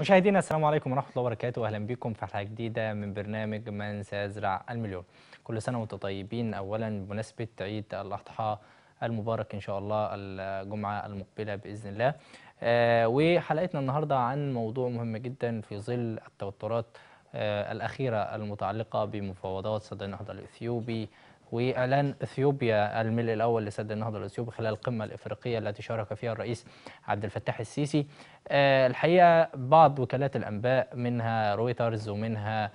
مشاهدينا السلام عليكم ورحمة الله وبركاته. أهلا بكم في حلقة جديدة من برنامج من سيزرع المليون. كل سنة وأنتم طيبين. أولا بمناسبة عيد الأضحى المبارك إن شاء الله الجمعة المقبلة بإذن الله. آه وحلقتنا النهاردة عن موضوع مهم جدا في ظل التوترات آه الأخيرة المتعلقة بمفاوضات سد النهضة الإثيوبي وإعلان إثيوبيا الملء الأول لسد النهضة الإثيوبي خلال القمة الإفريقية التي شارك فيها الرئيس عبد الفتاح السيسي. آه الحقيقة بعض وكالات الأنباء منها رويترز ومنها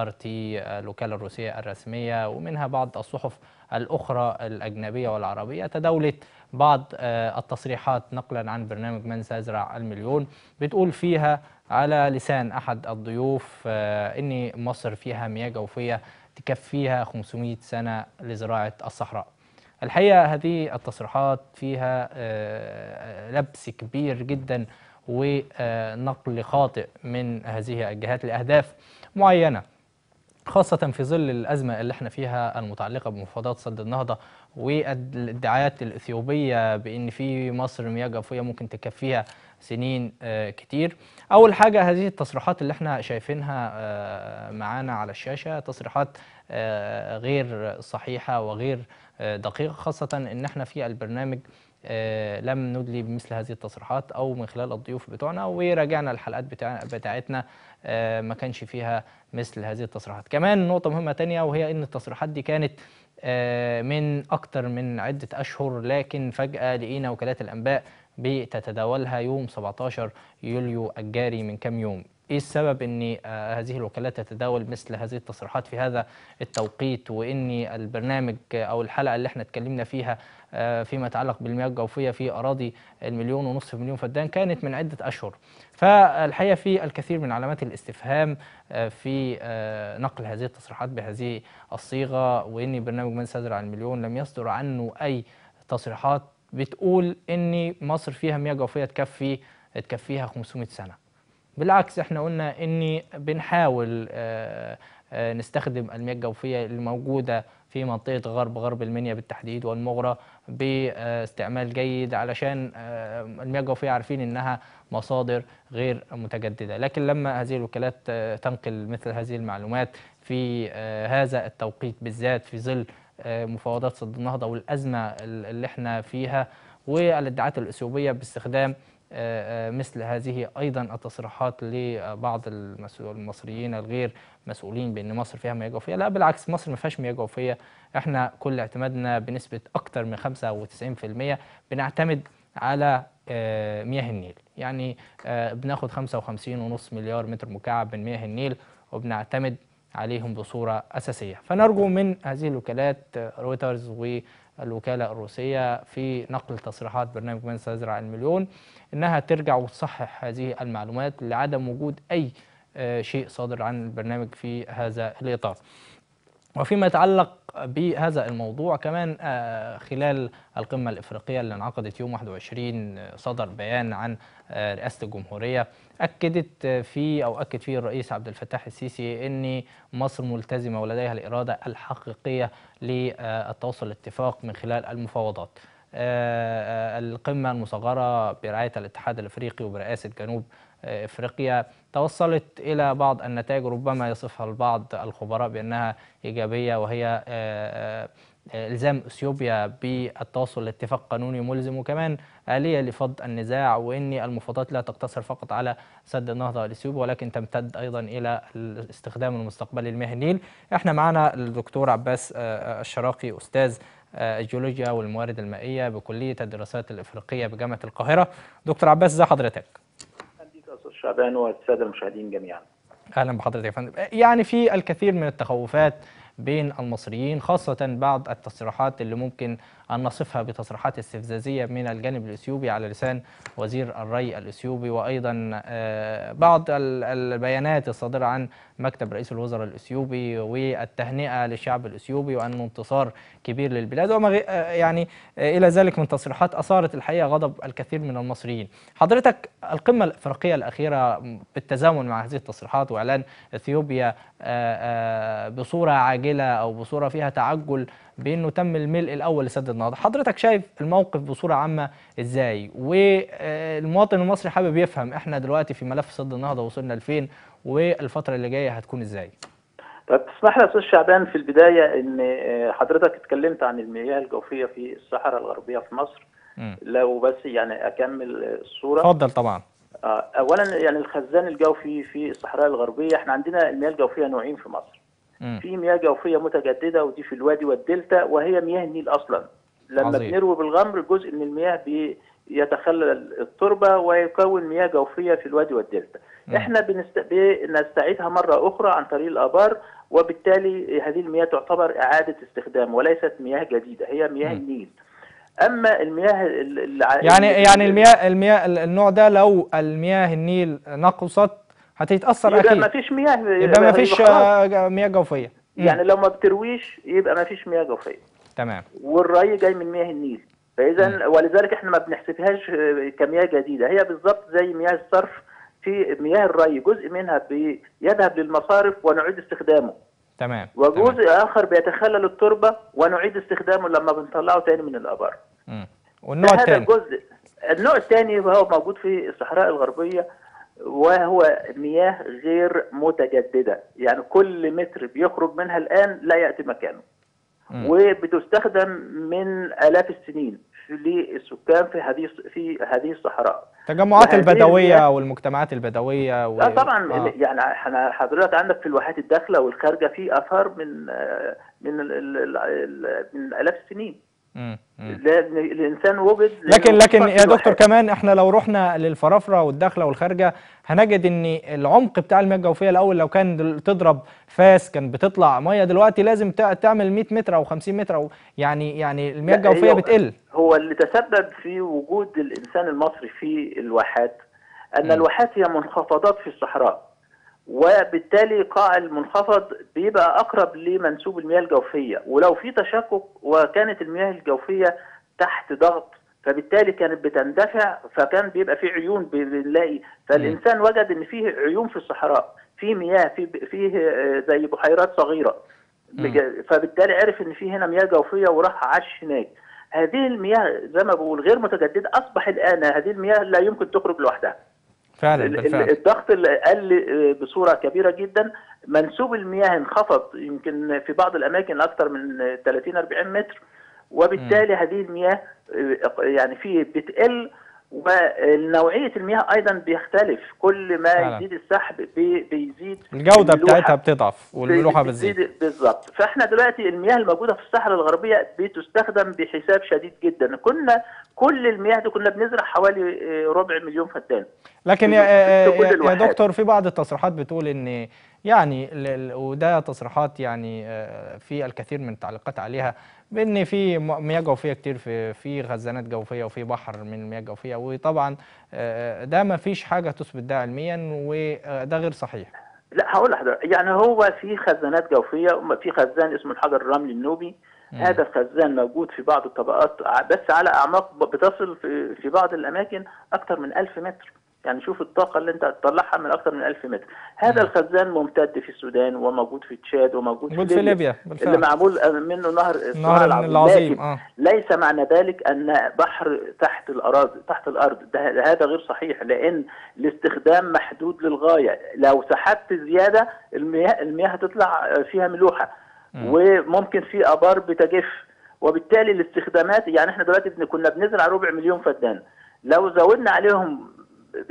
RT الوكالة الروسية الرسمية ومنها بعض الصحف الأخرى الأجنبية والعربية تداولت بعض آه التصريحات نقلا عن برنامج من سيزرع المليون بتقول فيها على لسان أحد الضيوف آه ان مصر فيها مياه جوفية تكفيها 500 سنة لزراعة الصحراء. الحقيقة هذه التصريحات فيها لبس كبير جدا ونقل خاطئ من هذه الجهات لأهداف معينة خاصة في ظل الأزمة اللي إحنا فيها المتعلقة بمفاوضات سد النهضة والادعاءات الإثيوبية بأن في مصر مياه جوفية ممكن تكفيها سنين كتير. أول حاجة هذه التصريحات اللي إحنا شايفينها معانا على الشاشة تصريحات غير صحيحة وغير دقيقة خاصة إن إحنا في البرنامج لم ندلي بمثل هذه التصريحات أو من خلال الضيوف بتوعنا وراجعنا الحلقات بتاع بتاعتنا ما كانش فيها مثل هذه التصريحات. كمان نقطة مهمة تانية وهي إن التصريحات دي كانت من أكتر من عدة أشهر لكن فجأة لقينا وكالات الأنباء بتتداولها يوم 17 يوليو الجاري من كام يوم. إيه السبب ان هذه الوكالات تتداول مثل هذه التصريحات في هذا التوقيت وان البرنامج أو الحلقة اللي إحنا اتكلمنا فيها فيما يتعلق بالمياه الجوفية في أراضي المليون ونصف مليون فدان كانت من عدة أشهر. فالحقيقة في الكثير من علامات الاستفهام في نقل هذه التصريحات بهذه الصيغة وان برنامج من سيزرع المليون لم يصدر عنه أي تصريحات بتقول ان مصر فيها مياه جوفية تكفي تكفيها 500 سنة. بالعكس إحنا قلنا إني بنحاول آه آه نستخدم المياه الجوفية الموجودة في منطقة غرب غرب المنيا بالتحديد والمغرى باستعمال جيد علشان آه المياه الجوفية عارفين إنها مصادر غير متجددة. لكن لما هذه الوكالات تنقل مثل هذه المعلومات في هذا التوقيت بالذات في ظل مفاوضات سد النهضة والأزمة اللي إحنا فيها والادعاءات الاثيوبيه باستخدام مثل هذه أيضا التصريحات لبعض المصريين الغير مسؤولين بأن مصر فيها مياه جوفيه لا بالعكس مصر ما فيهاش مياه جوفيه إحنا كل اعتمادنا بنسبة أكثر من 95% بنعتمد على مياه النيل. يعني بناخد 55.5 مليار متر مكعب من مياه النيل وبنعتمد عليهم بصورة أساسية. فنرجو من هذه الوكالات رويترز والوكاله الروسية في نقل تصريحات برنامج من سيزرع المليون إنها ترجع وتصحح هذه المعلومات لعدم وجود أي شيء صادر عن البرنامج في هذا الإطار. وفيما يتعلق بهذا الموضوع كمان خلال القمة الإفريقية اللي انعقدت يوم 21 صدر بيان عن رئاسة الجمهورية أكدت فيه أو أكد فيه الرئيس عبد الفتاح السيسي أن مصر ملتزمة ولديها الإرادة الحقيقية للتوصل لاتفاق من خلال المفاوضات. القمة المصغرة برعاية الاتحاد الأفريقي وبرئاسة جنوب إفريقيا توصلت إلى بعض النتائج ربما يصفها البعض الخبراء بأنها إيجابية وهي إلزام إثيوبيا بالتوصل لاتفاق قانوني ملزم وكمان آلية لفض النزاع وإن المفاوضات لا تقتصر فقط على سد النهضة الإثيوبي ولكن تمتد أيضا إلى الاستخدام المستقبلي النيل. إحنا معنا الدكتور عباس الشراقي أستاذ الجيولوجيا والموارد المائية بكلية الدراسات الإفريقية بجامعة القاهرة. دكتور عباس ازي حضرتك؟ شعبان والسادة المشاهدين جميعا. أهلا بحضرتك يا فندم. يعني في الكثير من التخوفات بين المصريين خاصة بعض التصريحات اللي ممكن أن نصفها بتصريحات استفزازية من الجانب الإثيوبي على لسان وزير الري الإثيوبي. وأيضا بعض البيانات الصادرة عن مكتب رئيس الوزراء الإثيوبي والتهنئة للشعب الإثيوبي وأنه انتصار كبير للبلاد. وما يعني إلى ذلك من تصريحات أثارت الحقيقة غضب الكثير من المصريين. حضرتك القمة الإفريقية الأخيرة بالتزامن مع هذه التصريحات وإعلان إثيوبيا بصورة عاجلة أو بصورة فيها تعجل بإنه تم الملء الأول لسد النهضة. حضرتك شايف الموقف بصورة عامة إزاي؟ والمواطن المصري حابب يفهم إحنا دلوقتي في ملف سد النهضة وصلنا لفين والفترة اللي جاية هتكون إزاي؟ طب تسمح لي يا أستاذ شعبان في البداية إن آه، حضرتك اتكلمت عن المياه الجوفية في الصحراء الغربية في مصر. مم. لو بس يعني أكمل الصورة. اتفضل طبعا. آه، اولا يعني الخزان الجوفي في الصحراء الغربية إحنا عندنا المياه الجوفية نوعين في مصر. في مياه جوفية متجددة ودي في الوادي والدلتا وهي مياه النيل أصلا لما عظيم. بنروي بالغمر جزء من المياه بيتخلل التربة ويكون مياه جوفية في الوادي والدلتا مم. إحنا بنست... بنستعيدها مرة أخرى عن طريق الآبار وبالتالي هذه المياه تعتبر إعادة استخدام وليست مياه جديدة هي مياه مم. النيل أما المياه ال- الع... يعني يعني المياه المياه النوع ده لو المياه النيل نقصت هتتاثر يبقى أكيد. ما فيش مياه يبقى ما فيش خلاص. آه، مياه جوفية. يعني لو ما بترويش يبقى ما فيش مياه جوفية. تمام. والري جاي من مياه النيل. فإذا ولذلك إحنا ما بنحسبهاش آه، كمياه جديدة. هي بالظبط زي مياه الصرف في مياه الري. جزء منها بيذهب للمصارف ونعيد استخدامه. تمام تمام. وجزء آخر بيتخلل التربة ونعيد استخدامه لما بنطلعه تاني من الآبار. مم. والنوع هذا الثاني الجزء. النوع الثاني وهو موجود في الصحراء الغربية. وهو مياه غير متجددة. يعني كل متر بيخرج منها الآن لا يأتي مكانه. مم. وبتستخدم من آلاف السنين للسكان في هذه في هذه الصحراء التجمعات وهذه البدوية والمجتمعات البدوية و... لا طبعا. آه. يعني إحنا حضرتك عندك في الواحات الداخلة والخارجة في آثار من آه، من من آلاف السنين. لأن الإنسان وجد لكن لكن يا دكتور. كمان إحنا لو رحنا للفرافرة والداخله والخارجة هنجد إن العمق بتاع المياه الجوفية الأول لو كان تضرب فاس كان بتطلع ميه دلوقتي لازم تع- تعمل 100 متر أو 50 متر أو يعني يعني المياه الجوفية بتقل هو اللي تسبب في وجود الإنسان المصري في الواحات أن. الواحات هي منخفضات في الصحراء وبالتالي قاع المنخفض بيبقى أقرب لمنسوب المياه الجوفية. ولو في تشقق وكانت المياه الجوفية تحت ضغط فبالتالي كانت بتندفع فكان بيبقى في عيون بنلاقي. فالإنسان وجد إن فيه عيون في الصحراء في مياه في فيه آه، زي بحيرات صغيرة. فبالتالي عرف إن في هنا مياه جوفية وراح عاش هناك. هذه المياه زي ما بقول غير متجددة أصبح الآن هذه المياه لا يمكن تخرج لوحدها. فعلا ال- ال- بالفعل الضغط اللي قل آه، بصورة كبيرة جدا. منسوب المياه انخفض يمكن في بعض الأماكن أكثر من آه، 30 40 متر وبالتالي هذه المياه آه، يعني في بتقل ونوعية المياه أيضا بيختلف كل ما فعلا. يزيد السحب بي- بيزيد الجودة. بتاعتها بتضعف والملوحه بتزيد بالظبط فإحنا دلوقتي المياه الموجودة في الصحراء الغربية بتستخدم بحساب شديد جدا كنا كل المياه دي كنا بنزرع حوالي آه، ربع مليون فدان لكن يا, يا. دكتور في بعض التصريحات بتقول إن يعني وده تصريحات يعني آه، في الكثير من التعليقات عليها بإن في مياه جوفية كتير في في خزانات جوفية وفي بحر من المياه الجوفيه وطبعا آه، ده ما فيش حاجة تثبت ده علميا وده غير صحيح. لا هقول لحضرتك يعني هو في خزانات جوفية في خزان اسمه الحجر الرملي النوبي. مم. هذا الخزان موجود في بعض الطبقات بس على أعماق بتصل في, في بعض الأماكن أكثر من 1000 متر. يعني شوف الطاقة اللي انت هتطلعها من أكثر من 1000 متر. هذا مم. الخزان ممتد في السودان وموجود في تشاد وموجود موجود في في ليبيا ليبيا اللي بالفعل معمول منه نهر النهر العظيم. لكن آه. ليس معنى ذلك أن بحر تحت الاراضي تحت الأرض. ده هذا غير صحيح لأن الاستخدام محدود للغاية. لو سحبت زيادة المياه المياه هتطلع فيها ملوحة. مم. وممكن في آبار بتجف. وبالتالي الاستخدامات يعني إحنا دلوقتي كنا بنزرع ربع مليون فدان. لو زودنا عليهم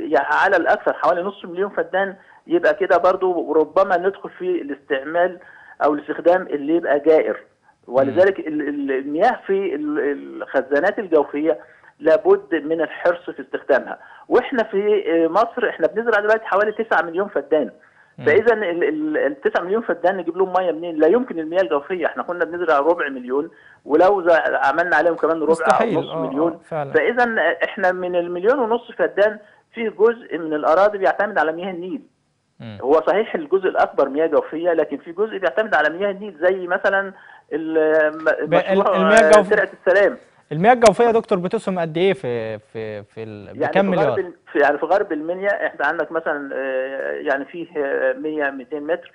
يعني على الأكثر حوالي نص مليون فدان يبقى كده برضو ربما ندخل في الاستعمال أو الاستخدام اللي يبقى جائر. ولذلك ال- ال- المياه في ال- الخزانات الجوفية لابد من الحرص في استخدامها. وإحنا في مصر إحنا بنزرع دلوقتي حوالي 9 مليون فدان. فإذا ال- ال ال 9 مليون فدان نجيب لهم ميه منين؟ لا يمكن المياه الجوفية. إحنا كنا بنزرع ربع مليون ولو عملنا عليهم كمان ربع أو نص آه، آه، مليون. فعلا. فإذا إحنا من المليون ونص فدان في جزء من الأراضي بيعتمد على مياه النيل. هو صحيح الجزء الأكبر مياه جوفية لكن في جزء بيعتمد على مياه النيل زي مثلا المياه الجوف- ترعه السلام المياه الجوفية يا دكتور بتسهم قد إيه في في في ال... يعني مليار؟ في يعني في غرب المنيا إحنا عندك مثلا آه، يعني فيه آه، 100 200 متر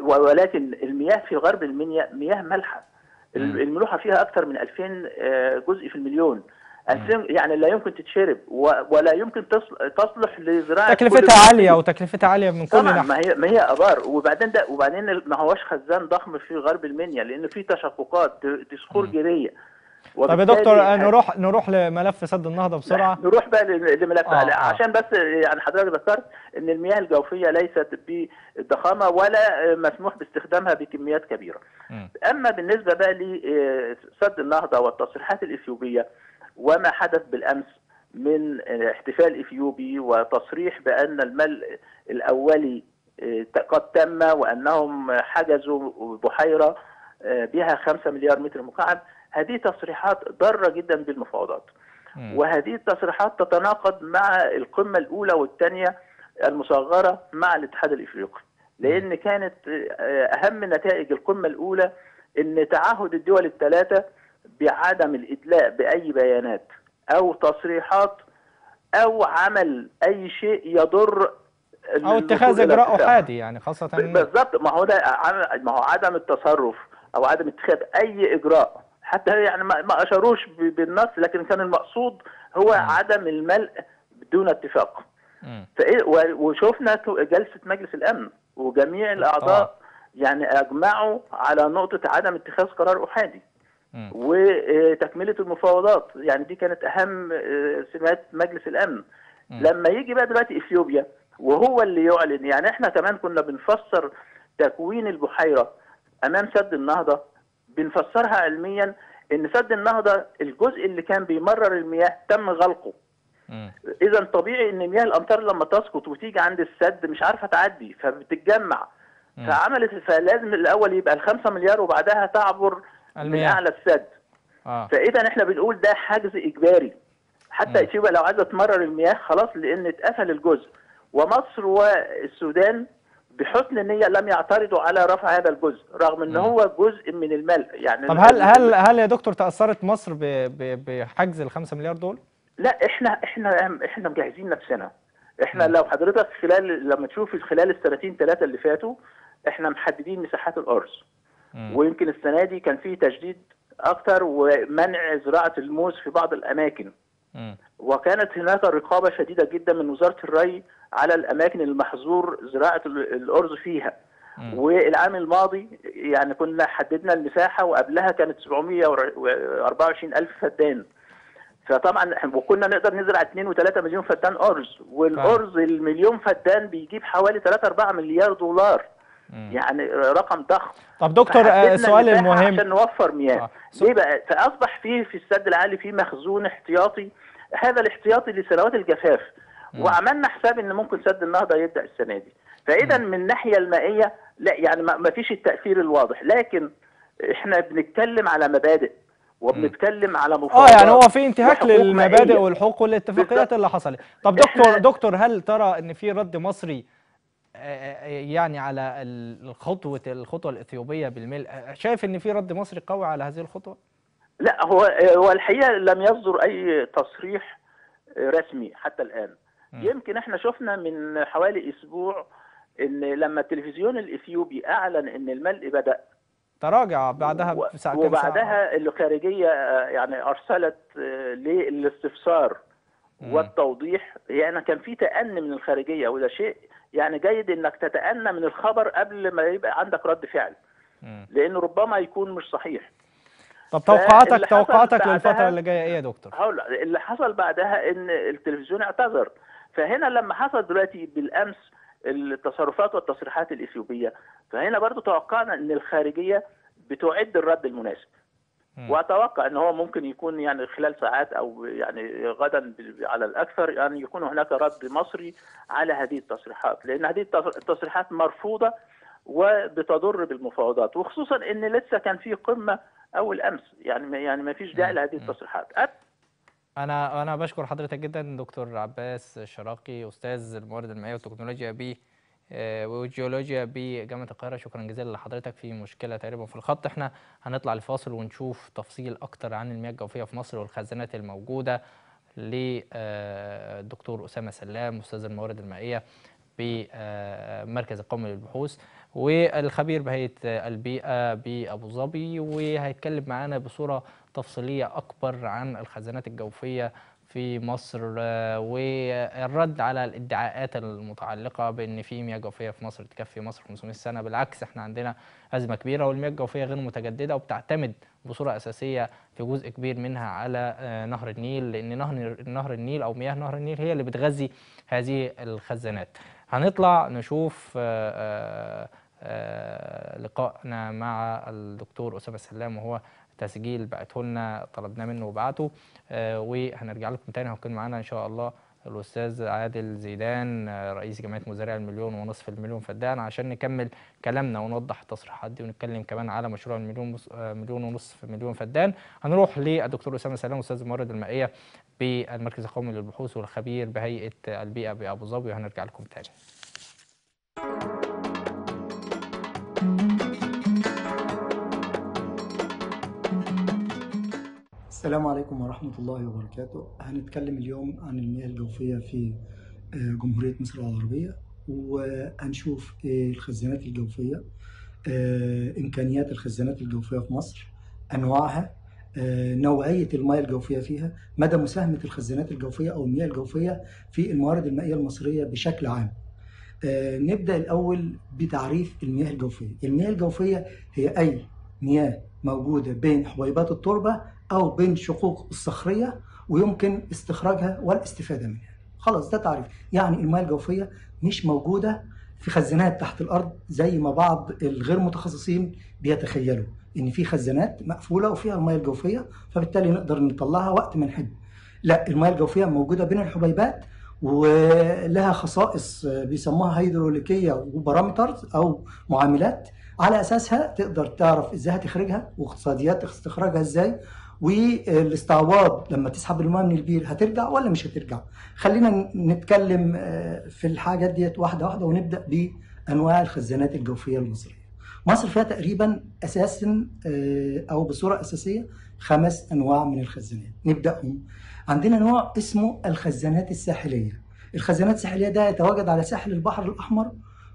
ولكن المياه في غرب المنيا مياه مالحة. الملوحة فيها أكثر من 2000 آه، جزء في المليون 2000 يعني لا يمكن تتشرب ولا يمكن تصل- تصلح لزراعة كل تكلفتها عالية وتكلفتها عالية من كل ناحية ما هي ما هي ابار وبعدين ده وبعدين ما هوش خزان ضخم في غرب المنيا لأن في تشققات دي صخور. جيريه طب يا دكتور آه، نروح نروح لملف سد النهضة بسرعة نروح بقى لملف آه، آه. عشان بس يعني حضرتك ذكرت إن المياه الجوفية ليست بضخامة ولا مسموح باستخدامها بكميات كبيرة. مم. أما بالنسبة بقى لسد النهضة والتصريحات الإثيوبية وما حدث بالأمس من احتفال إثيوبي وتصريح بأن الملء الأولي آه، قد تم وأنهم حجزوا بحيرة آه، بها 5 مليار متر مكعب. هذه تصريحات ضارة جدا بالمفاوضات. وهذه التصريحات تتناقض مع القمة الأولى والثانية المصغرة مع الاتحاد الإفريقي. لأن كانت آه، أهم نتائج القمة الأولى أن تعهد الدول الثلاثة بعدم الإدلاء بأي بيانات أو تصريحات أو عمل أي شيء يضر أو اتخاذ إجراء. احادي يعني خاصة بالضبط ما هو ده ما هو عدم التصرف أو عدم اتخاذ أي إجراء حتى يعني ما أشاروش بالنص لكن كان المقصود هو مم. عدم الملء بدون اتفاق و- وشفنا جلسة مجلس الأمن وجميع الأعضاء يعني أجمعوا على نقطة عدم اتخاذ قرار أحادي. وتكملة المفاوضات يعني دي كانت أهم آه، سمات مجلس الأمن. لما يجي بقى دلوقتي إثيوبيا وهو اللي يعلن يعني إحنا كمان كنا بنفسر تكوين البحيرة أمام سد النهضة بنفسرها علميا إن سد النهضة الجزء اللي كان بيمرر المياه تم غلقه. اذا طبيعي إن مياه الأمطار لما تسقط وتيجي عند السد مش عارفة تعدي فبتتجمع. فعملت فلازم الأول يبقى الخمسة مليار وبعدها تعبر من المياه أعلى السد آه فإذا إحنا بنقول ده حجز إجباري حتى. إثيوبيا لو عايزة تمرر المياه خلاص لأن اتقفل الجزء ومصر والسودان بحسن النية لم يعترضوا على رفع هذا الجزء رغم إن. هو جزء من الملء يعني طب هل هل هل يا دكتور تأثرت مصر بحجز ال 5 مليار دول؟ لا إحنا إحنا إحنا مجهزين نفسنا إحنا مم. لو حضرتك خلال لما تشوف خلال السنتين ثلاثة اللي فاتوا إحنا محددين مساحات الأرز. ويمكن السنة دي كان في تجديد أكتر ومنع زراعة الموز في بعض الأماكن. وكانت هناك رقابة شديدة جدا من وزارة الري على الأماكن المحظور زراعة ال- الأرز فيها. والعام الماضي يعني كنا حددنا المساحة وقبلها كانت 724 ألف فدان فطبعا وكنا نقدر نزرع 2 و3 مليون فدان أرز والأرز المليون فدان بيجيب حوالي 3 4 مليار دولار. يعني رقم ضخم. طب دكتور آه، السؤال المساحة المهم. عشان نوفر مياه. آه، ليه بقى؟ فأصبح فيه في السد العالي في مخزون احتياطي. هذا الاحتياطي لسنوات الجفاف. مم. وعملنا حساب إن ممكن سد النهضة يبدأ السنة دي. فإذا من الناحية المائية لا يعني ما فيش التأثير الواضح. لكن إحنا بنتكلم على مبادئ وبنتكلم على آه مفاوضات يعني هو في انتهاك للمبادئ. والحقوق والاتفاقيات. اللي حصلت. طب دكتور دكتور هل ترى إن في رد مصري آه، آه، يعني على ال- الخطوة الخطوة الإثيوبية بالملء. شايف إن في رد مصري قوي على هذه الخطوة؟ لا هو هو الحقيقة لم يصدر أي تصريح رسمي حتى الآن. مم. يمكن إحنا شفنا من حوالي أسبوع إن لما التلفزيون الإثيوبي أعلن إن الملء بدأ. تراجع بعدها بساعة وبعدها الخارجية آه، يعني أرسلت آه، للاستفسار. والتوضيح. يعني كان في تأني من الخارجية وده شيء يعني جيد إنك تتأنى من الخبر قبل ما يبقى عندك رد فعل مم. لأنه ربما يكون مش صحيح طب توقعاتك توقعاتك للفترة بعدها- اللي جاية إيه يا دكتور؟ هقول اللي حصل بعدها إن التلفزيون اعتذر فهنا لما حصل دلوقتي بالأمس التصرفات والتصريحات الإثيوبية فهنا برضو توقعنا إن الخارجية بتعد الرد المناسب. وأتوقع إن هو ممكن يكون يعني خلال ساعات أو يعني غدا على الأكثر يعني يكون هناك رد مصري على هذه التصريحات لأن هذه التص- التصريحات مرفوضة وبتضر بالمفاوضات وخصوصا إن لسه كان في قمة اول امس يعني يعني ما فيش داعي لهذه التصريحات. أنا أنا بشكر حضرتك جدا دكتور عباس الشراقي أستاذ الموارد المائية والتكنولوجيا ب آه، والجيولوجيا بجامعه القاهرة. شكرا جزيلا لحضرتك. في مشكلة تقريبا في الخط. إحنا هنطلع لفاصل ونشوف تفصيل أكتر عن المياه الجوفية في مصر والخزانات الموجودة للدكتور أسامة سلام أستاذ الموارد المائية بمركز القومي للبحوث والخبير بهيئة البيئة بأبو ظبي. وهيتكلم معانا بصورة تفصيلية أكبر عن الخزانات الجوفية في مصر آه، والرد على الادعاءات المتعلقة بأن في مياه جوفية في مصر تكفي مصر 500 سنة. بالعكس إحنا عندنا أزمة كبيرة والمياه الجوفية غير متجددة وبتعتمد بصورة أساسية في جزء كبير منها على آه، نهر النيل لأن نهر نهر النيل أو مياه نهر النيل هي اللي بتغذي هذه الخزانات. هنطلع نشوف آه، لقائنا مع الدكتور أسامة سلام وهو تسجيل بعته لنا طلبناه منه وبعته. آه، وهنرجع لكم تاني هيكون معانا إن شاء الله الأستاذ عادل زيدان آه، رئيس جمعية مزارع المليون ونصف المليون فدان عشان نكمل كلامنا ونوضح التصريحات دي ونتكلم كمان على مشروع المليون آه، مليون ونصف مليون فدان هنروح للدكتور أسامة سلام أستاذ الموارد المائية بالمركز القومي للبحوث والخبير بهيئة البيئة بأبو ظبي وهنرجع لكم تاني. السلام عليكم ورحمة الله وبركاته. هنتكلم اليوم عن المياه الجوفية في آه، جمهورية مصر العربية وهنشوف إيه الخزانات الجوفية آه، إمكانيات الخزانات الجوفية في مصر أنواعها آه، نوعية المياه الجوفية فيها مدى مساهمة الخزانات الجوفية أو المياه الجوفية في الموارد المائية المصرية بشكل عام. نبدأ الأول بتعريف المياه الجوفية. المياه الجوفية هي أي مياه موجودة بين حبيبات التربة أو بين شقوق الصخرية ويمكن استخراجها والاستفادة منها. خلاص ده تعريف. يعني المياه الجوفية مش موجودة في خزانات تحت الأرض زي ما بعض الغير متخصصين بيتخيلوا إن في خزانات مقفولة وفيها المياه الجوفية فبالتالي نقدر نطلعها وقت ما نحب. لا المياه الجوفية موجودة بين الحبيبات ولها خصائص بيسموها هيدروليكية وبارامترز أو معاملات. على أساسها تقدر تعرف إزاي هتخرجها واقتصاديات استخراجها إزاي والاستعواض لما تسحب الماء من البير هترجع ولا مش هترجع. خلينا نتكلم آه، في الحاجات ديت واحدة واحدة ونبدأ بأنواع الخزانات الجوفية المصرية. مصر فيها تقريبا أساسا آه، أو بصورة أساسية خمس أنواع من الخزانات. نبداهم عندنا نوع اسمه الخزانات الساحلية. الخزانات الساحلية ده يتواجد على ساحل البحر الأحمر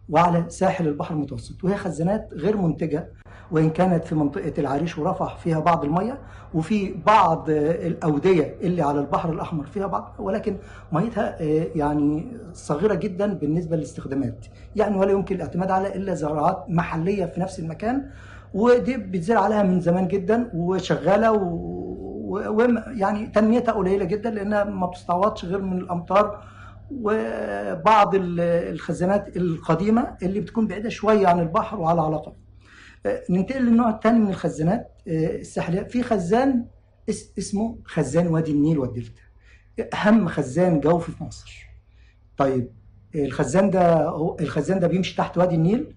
وعلى ساحل البحر المتوسط. وهي خزانات غير منتجة وإن كانت في منطقة العريش ورفح فيها بعض المية وفي بعض الأودية اللي على البحر الأحمر فيها بعض ولكن ميتها آه، يعني صغيرة جدا بالنسبة للاستخدامات. يعني ولا يمكن الاعتماد على إلا زراعات محلية في نفس المكان ودي بتزرع عليها من زمان جدا وشغالة ويعني تنميتها قليلة جدا لأنها ما بتستعوضش غير من الامطار وبعض ال- الخزانات القديمة اللي بتكون بعيدة شوية عن البحر وعلى علاقة. آه، ننتقل للنوع الثاني من الخزانات آه، الساحلية. في خزان اس- اسمه خزان وادي النيل والدلتا. أهم خزان جوفي في مصر. طيب الخزان ده الخزان ده بيمشي تحت وادي النيل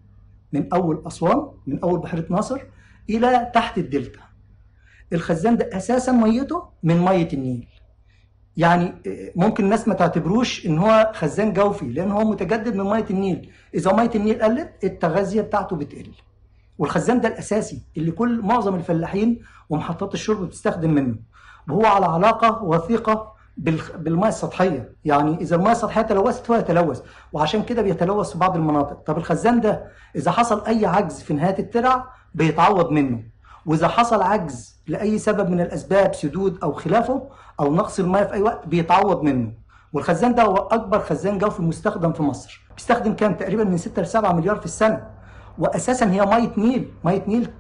من أول أسوان من أول بحيرة ناصر إلى تحت الدلتا. الخزان ده أساسا ميته من مية النيل. يعني ممكن الناس ما تعتبروش إن هو خزان جوفي لأن هو متجدد من مية النيل. إذا مية النيل قلت التغذية بتاعته بتقل. والخزان ده الأساسي اللي كل معظم الفلاحين ومحطات الشرب بتستخدم منه. وهو على علاقة وثيقة بالمياه السطحية. يعني إذا المياه السطحية تلوثت فهو يتلوث وعشان كده بيتلوث في بعض المناطق. طب الخزان ده إذا حصل أي عجز في نهاية الترع بيتعوض منه. وإذا حصل عجز لأي سبب من الأسباب سدود أو خلافه أو نقص المياه في أي وقت بيتعوض منه. والخزان ده هو أكبر خزان جوفي مستخدم في مصر. بيستخدم كام؟ تقريبا من 6 ل 7 مليار في السنة. واساسا هي ميه نيل. ميه نيل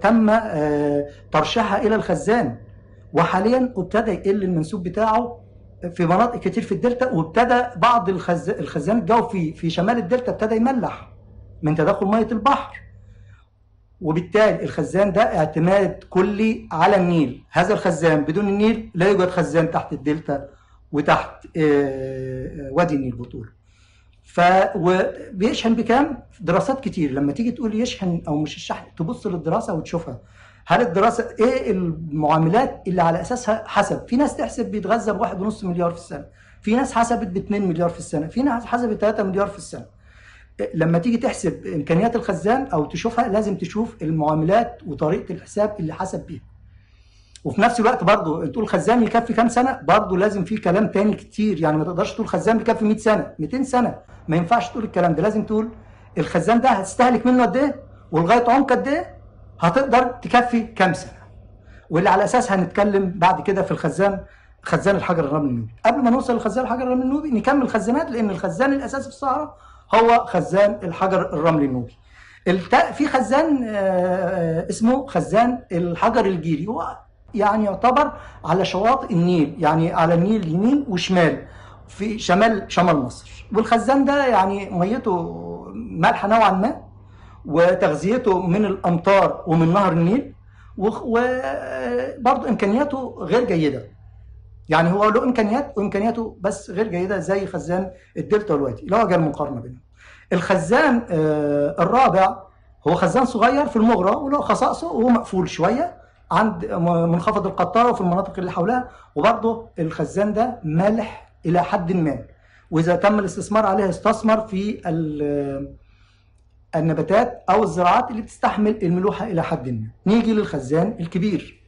تم آه، ترشيحها إلى الخزان. وحاليا ابتدى يقل المنسوب بتاعه في مناطق كتير في الدلتا وابتدى بعض الخز... الخزان الجوفي في شمال الدلتا ابتدى يملح من تدخل ميه البحر. وبالتالي الخزان ده اعتماد كلي على النيل. هذا الخزان بدون النيل لا يوجد خزان تحت الدلتا وتحت آه، آه، وادي النيل بطوله. ف وبيشحن بكام؟ دراسات كتير. لما تيجي تقول يشحن أو مش الشحن تبص للدراسة وتشوفها. هل الدراسة إيه المعاملات اللي على أساسها حسب؟ في ناس تحسب بيتغذى بواحد ونص مليار في السنة. في ناس حسبت ب 2 مليار في السنة. في ناس حسبت 3 مليار في السنة. لما تيجي تحسب إمكانيات الخزان أو تشوفها لازم تشوف المعاملات وطريقة الحساب اللي حسب بيها. وفي نفس الوقت برضه تقول خزان يكفي كام سنة؟ برضه لازم في كلام تاني كتير. يعني ما تقدرش تقول خزان بيكفي 100 سنة 200 سنة. ما ينفعش تقول الكلام ده. لازم تقول الخزان ده هتستهلك منه قد إيه؟ ولغاية عمق قد إيه؟ هتقدر تكفي كام سنة. واللي على اساسها هنتكلم بعد كده في الخزان خزان الحجر الرملي النوبي. قبل ما نوصل لخزان الحجر الرملي النوبي نكمل خزانات لأن الخزان الأساسي في الصحراء هو خزان الحجر الرملي النوبي. في خزان آه، اسمه خزان الحجر الجيري. هو يعني يعتبر على شواطئ النيل يعني على النيل يمين وشمال في شمال شمال مصر. والخزان ده يعني ميته مالحه نوعا ما وتغذيته من الأمطار ومن نهر النيل وبرضه إمكانياته غير جيدة. يعني هو له إمكانيات وإمكانياته بس غير جيدة زي خزان الدلتا والوادي هو جاي المقارنة بينهم. الخزان آه، الرابع هو خزان صغير في المغرى وله خصائصه وهو مقفول شوية عند منخفض القطاره وفي المناطق اللي حولها وبرضه الخزان ده مالح إلى حد ما. وإذا تم الاستثمار عليه استثمر في ال- النباتات أو الزراعات اللي بتستحمل الملوحة إلى حد ما. نيجي للخزان الكبير.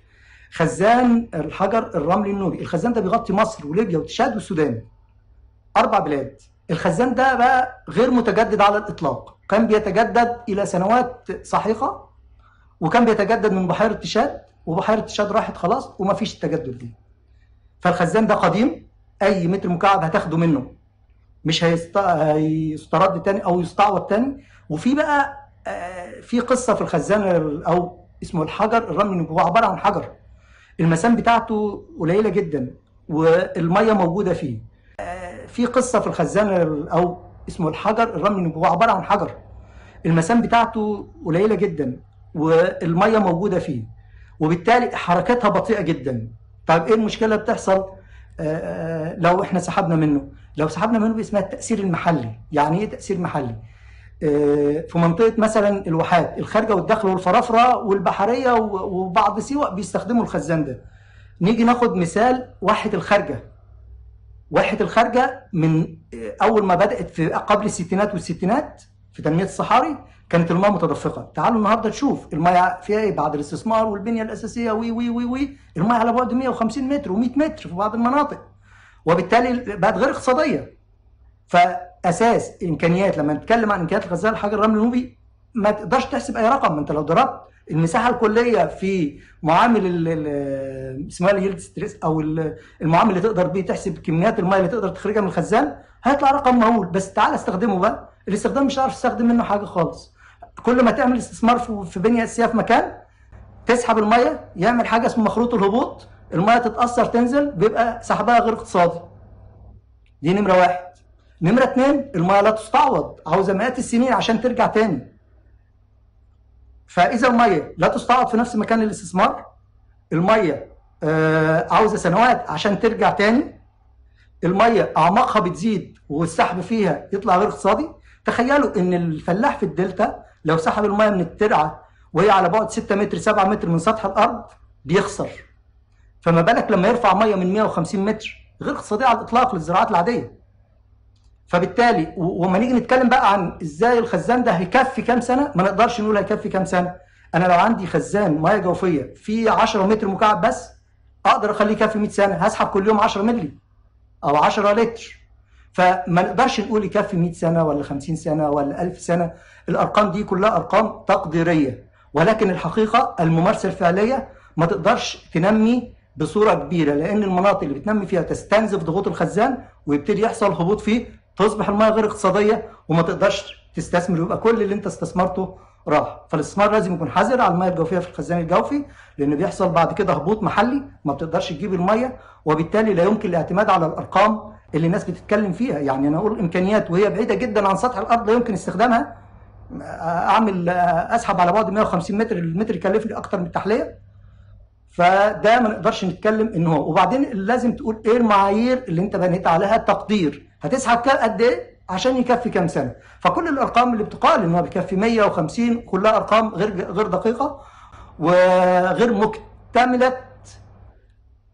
خزان الحجر الرملي النوبي. الخزان ده بيغطي مصر وليبيا وتشاد والسودان. أربع بلاد. الخزان ده بقى غير متجدد على الإطلاق. كان بيتجدد إلى سنوات سحيقه وكان بيتجدد من بحيرة تشاد وبحيرة تشاد راحت خلاص وما فيش التجدد دي. فالخزان ده قديم. أي متر مكعب هتاخده منه. مش هيست... هيسترد تاني أو يستعوض تاني. وفي بقى آه، في قصة في الخزان ال- أو اسمه الحجر الرملي هو عبارة عن حجر. المسام بتاعته قليلة جدا والمية موجودة فيه. آه، في قصة في الخزان ال- أو اسمه الحجر الرملي هو عبارة عن حجر. المسام بتاعته قليلة جدا والمية موجودة فيه وبالتالي حركتها بطيئة جدا. طيب إيه المشكلة بتحصل؟ آه، آه، لو إحنا سحبنا منه. لو سحبنا منه اسمها التأثير المحلي. يعني إيه تأثير محلي؟ في منطقة مثلا الواحات الخارجة والداخل والفرافرة والبحرية وبعض سيوة بيستخدموا الخزان ده. نيجي ناخد مثال واحة الخارجة. واحة الخارجة من آه، أول ما بدأت في قبل الستينات والستينات في تنمية الصحاري كانت المياه متدفقة. تعالوا النهارده نشوف المياه فيها إيه؟ بعد الاستثمار والبنية الأساسية وي وي وي وي. المياه على بعد 150 متر و100 متر في بعض المناطق. وبالتالي بقت غير اقتصادية. فاساس إمكانيات لما نتكلم عن إمكانيات الخزان الحجر الرملي النوبي ما تقدرش تحسب أي رقم ما أنت لو ضربت المساحة الكلية في معامل اسمها ال yield stress أو ال- المعامل اللي تقدر بيه تحسب كميات الميه اللي تقدر تخرجها من الخزان هيطلع رقم مهول. بس تعال استخدمه بقى. الاستخدام مش هتعرف تستخدم منه حاجة خالص. كل ما تعمل استثمار في بنيه اساسيه في مكان تسحب الميه يعمل حاجة اسمها مخروط الهبوط الميه تتأثر تنزل بيبقى سحبها غير اقتصادي. دي نمرة واحد. نمرة اتنين الميه لا تستعوض. عاوزة مئات السنين عشان ترجع تاني. فإذا المية لا تستعوض في نفس مكان الاستثمار المية آه، عاوزة سنوات عشان ترجع تاني. المية أعماقها بتزيد والسحب فيها يطلع غير اقتصادي. تخيلوا إن الفلاح في الدلتا لو سحب المية من الترعة وهي على بعد 6 متر 7 متر من سطح الأرض بيخسر. فما بالك لما يرفع مية من 150 متر غير اقتصاديه على الإطلاق للزراعات العادية. فبالتالي وما نيجي نتكلم بقى عن إزاي الخزان ده هيكفي كام سنة؟ ما نقدرش نقول هيكفي كام سنة. أنا لو عندي خزان ميه جوفية في 10 متر مكعب بس أقدر أخليه يكفي 100 سنة. هسحب كل يوم 10 مللي أو 10 لتر. فما نقدرش نقول يكفي 100 سنة ولا 50 سنة ولا 1000 سنة. الأرقام دي كلها أرقام تقديرية. ولكن الحقيقة الممارسة الفعلية ما تقدرش تنمي بصورة كبيرة لأن المناطق اللي بتنمي فيها تستنزف ضغوط الخزان ويبتدي يحصل هبوط فيه تصبح المياه غير اقتصادية وما تقدرش تستثمر يبقى كل اللي انت استثمرته راح. فالاستثمار لازم يكون حذر على المياه الجوفية في الخزان الجوفي لأن بيحصل بعد كده هبوط محلي ما بتقدرش تجيب المياه وبالتالي لا يمكن الاعتماد على الأرقام اللي الناس بتتكلم فيها. يعني أنا أقول إمكانيات وهي بعيدة جدا عن سطح الأرض لا يمكن استخدامها. أعمل أسحب على بعد 150 متر المتر يكلف لي أكتر من التحلية. فده ما نقدرش نتكلم إن هو. وبعدين لازم تقول إيه المعايير اللي أنت بنيت عليها؟ تقدير. هتسحب قد إيه؟ عشان يكفي كام سنة. فكل الأرقام اللي بتقال ان هو بيكفي 150 كلها أرقام غير غير دقيقة وغير مكتملة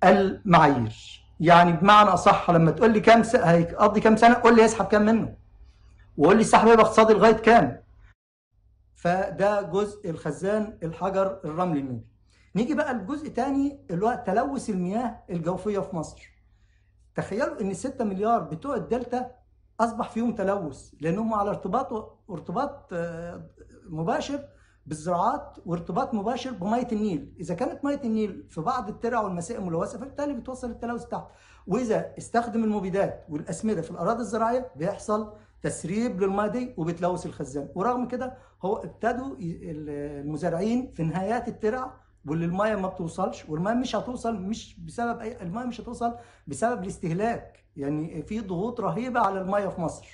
المعايير. يعني بمعنى أصح لما تقول لي كام. هيقضي كام سنة قول لي يسحب كام منه. وقول لي السحب هيبقى اقتصادي لغاية كام. فده جزء الخزان الحجر الرملي نيجي بقى لجزء تاني اللي هو تلوث المياه الجوفية في مصر. تخيلوا إن 6 مليار بتوع الدلتا أصبح فيهم تلوث لأنهم على ارتباط ارتباط آه، مباشر بالزراعات وارتباط مباشر بمية النيل، إذا كانت مية النيل في بعض الترع والمسائل ملوثة فبالتالي بتوصل التلوث تحت، وإذا استخدم المبيدات والأسمدة في الأراضي الزراعية بيحصل تسريب للميه دي وبتلوث الخزان، ورغم كده هو ابتدوا المزارعين في نهايات الترع واللي الميه ما بتوصلش والميه مش هتوصل مش بسبب أي الميه مش هتوصل بسبب الاستهلاك. يعني في ضغوط رهيبة على الميه في مصر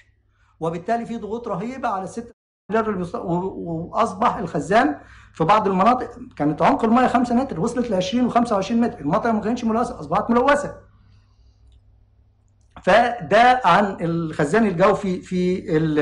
وبالتالي في ضغوط رهيبة على الست وأصبح الخزان في بعض المناطق. كانت عمق الميه 5 متر وصلت ل 20 و25 متر. المناطق ما كانتش ملوثة أصبحت ملوثة. فده عن الخزان الجوفي في ال-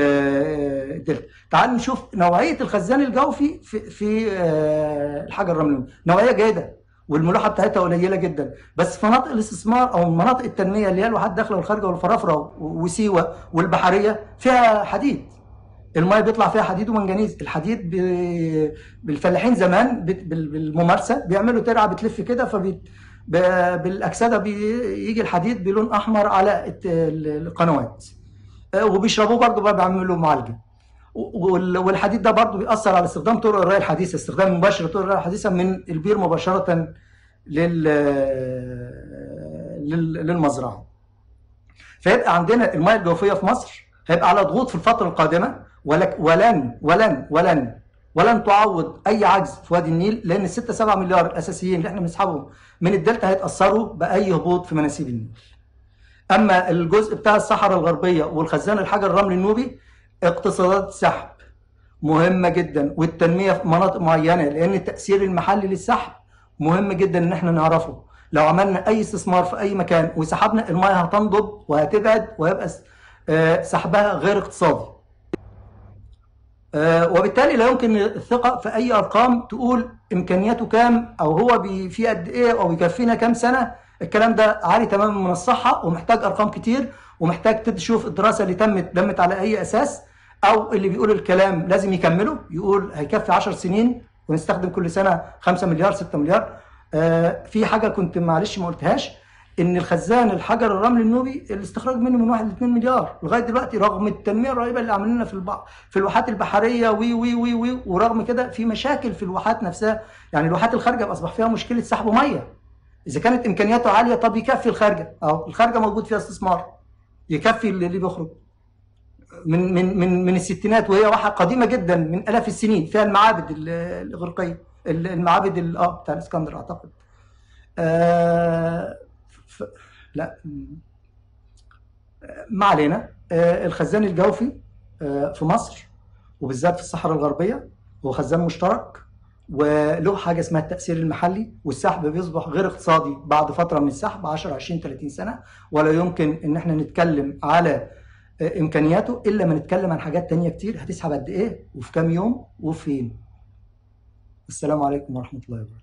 الدلتا تعال نشوف نوعية الخزان الجوفي في في آه، الحجر الرملي نوعية جيدة والملوحة بتاعتها قليلة جدا. بس في مناطق الاستثمار أو مناطق التنمية اللي هي الواحات الداخله والخارجة والفرافرة وسيوة والبحرية فيها حديد. الميه بيطلع فيها حديد ومنجنيز. الحديد. بالفلاحين زمان بالممارسة بيعملوا ترعة بتلف كده فبي ب- بالأكسدة بيجي الحديد بلون أحمر على القنوات. آه، وبيشربوه برضه بيعملوا معالجة. والحديد ده برضه بيأثر على استخدام طرق الري الحديثة. استخدام مباشر لطرق الري الحديثة من البير مباشرة. لل... للمزرعة. فيبقى عندنا المياه الجوفية في مصر هيبقى على ضغوط في الفترة القادمة. ولك ولن ولن ولن ولن تعوض أي عجز في وادي النيل لأن ال 6 7 مليار الأساسيين اللي إحنا بنسحبهم من الدلتا هيتأثروا بأي هبوط في مناسيب النيل. أما الجزء بتاع الصحراء الغربية والخزان الحجر الرملي النوبي اقتصادات السحب مهمة جدا والتنمية في مناطق معينة لأن التاثير المحلي للسحب مهم جدا إن إحنا نعرفه لو عملنا أي استثمار في أي مكان وسحبنا المياه هتنضب وهتبعد ويبقى س- آه، سحبها غير اقتصادي وبالتالي لا يمكن الثقة في أي أرقام تقول إمكانياته كام أو هو في قد إيه أو يكفينا كام سنة. الكلام ده عالي تماما من الصحة ومحتاج أرقام كتير ومحتاج تشوف الدراسه اللي تمت تمت على أي أساس أو اللي بيقول الكلام لازم يكمله. يقول هيكفي 10 سنين ونستخدم كل سنة 5 مليار 6 مليار. آه، في حاجة كنت معلش ما قلتهاش. إن الخزان الحجر الرمل النوبي الاستخراج منه من 1 ل 2 مليار. لغاية دلوقتي رغم التنمية الرهيبة اللي عاملينها في البع... في الواحات البحرية وي وي وي وي ورغم كده في مشاكل في الواحات نفسها. يعني الواحات الخارجة أصبح فيها مشكلة سحب مية. إذا كانت إمكانياته عالية طب يكفي الخارجة. أهو الخارجة موجود فيها استثمار. يكفي اللي بيخرج. من من من من الستينات وهي واحة قديمة جدا من آلاف السنين. فيها المعابد ال- الاغريقيه ال- المعابد ال- آه بتاع الإسكندر أعتقد. آه ف... لا. ما علينا. آه الخزان الجوفي آه في مصر وبالذات في الصحراء الغربية هو خزان مشترك وله حاجة اسمها التأثير المحلي والسحب بيصبح غير اقتصادي بعد فترة من السحب 10 20 30 سنة ولا يمكن إن إحنا نتكلم على آه، إمكانياته إلا ما نتكلم عن حاجات تانية كتير هتسحب قد إيه وفي كام يوم وفين. السلام عليكم ورحمة الله وبركاته.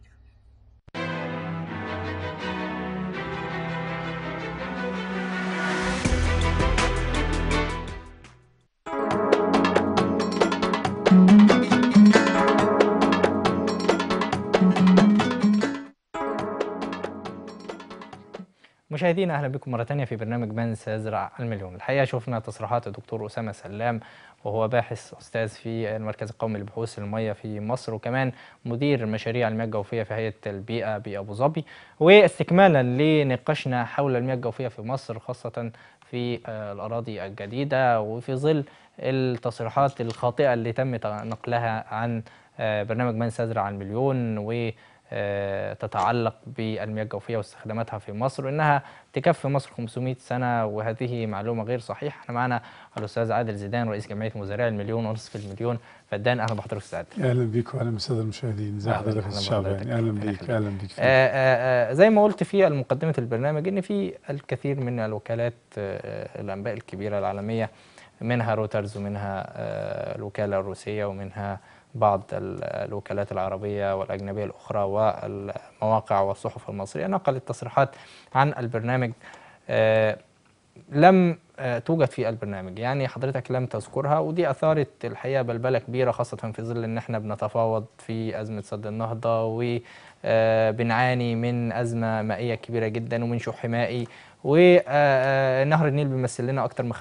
مشاهدينا أهلا بكم مرة ثانية في برنامج من سيزرع المليون الحقيقة شفنا تصريحات الدكتور أسامة سلام وهو باحث أستاذ في المركز القومي لبحوث المياه في مصر وكمان مدير مشاريع المياه الجوفية في هيئة البيئة بأبو ظبي. واستكمالا لنقاشنا حول المياه الجوفية في مصر خاصة في آه، الأراضي الجديدة وفي ظل التصريحات الخاطئة اللي تم نقلها عن آه، برنامج من سيزرع المليون و تتعلق بالمياه الجوفية واستخداماتها في مصر وإنها تكفي مصر 500 سنة وهذه معلومة غير صحيحة إحنا معنا الأستاذ عادل زيدان رئيس جمعية مزارعي المليون ونصف المليون فدان أهلا بحضرتك أستاذ عادل أهلا بيك وأهلا بالساده المشاهدين ازي أهلاً، حضرتك يا أهلاً أستاذ شعبان بحضرتك. أهلا ربنا بيك. أهلا بيك آه، آه، آه، زي ما قلت في مقدمة البرنامج إن في الكثير من الوكالات آه، الأنباء الكبيرة العالمية منها رويترز ومنها آه، الوكالة الروسية ومنها بعض ال- الوكالات العربية والأجنبية الأخرى والمواقع والصحف المصرية. نقلت تصريحات عن البرنامج. آه، لم آه، توجد في البرنامج. يعني حضرتك لم تذكرها ودي أثارت الحقيقة بلبلة كبيرة خاصة في ظل إن إحنا بنتفاوض في أزمة سد النهضة وبنعاني من أزمة مائية كبيرة جدا ومن شح مائي. ونهر النيل بيمثل لنا أكتر من 95%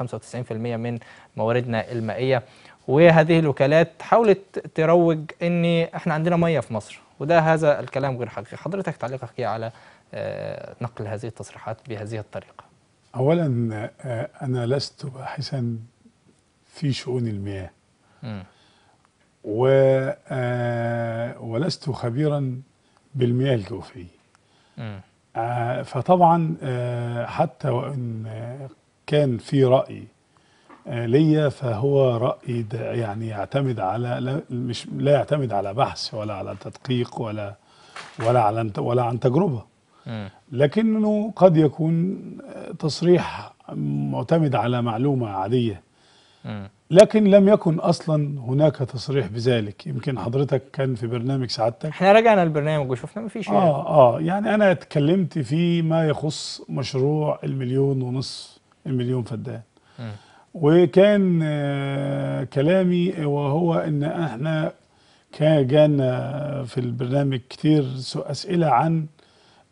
من مواردنا المائية. وهذه الوكالات حاولت تروج ان إحنا عندنا مية في مصر وده هذا الكلام غير حقيقي. حضرتك تعليقك إيه على آه، نقل هذه التصريحات بهذه الطريقة؟ اولا آه، أنا لست باحثا في شؤون المياه. و آه، ولست خبيرا بالمياه الجوفية. فطبعا حتى وإن كان في رأي ليا فهو رأي ده يعني يعتمد على لا مش لا يعتمد على بحث ولا على تدقيق ولا ولا على ولا عن تجربة. مم. لكنه قد يكون تصريح معتمد على معلومة عادية. لكن لم يكن أصلا هناك تصريح بذلك. يمكن حضرتك كان في برنامج سعادتك. إحنا رجعنا البرنامج وشفنا مفيش آه آه. يعني أنا اتكلمت في ما يخص مشروع المليون ونصف المليون فدان. وكان آه كلامي وهو إن إحنا كان جانا في البرنامج كتير أسئلة عن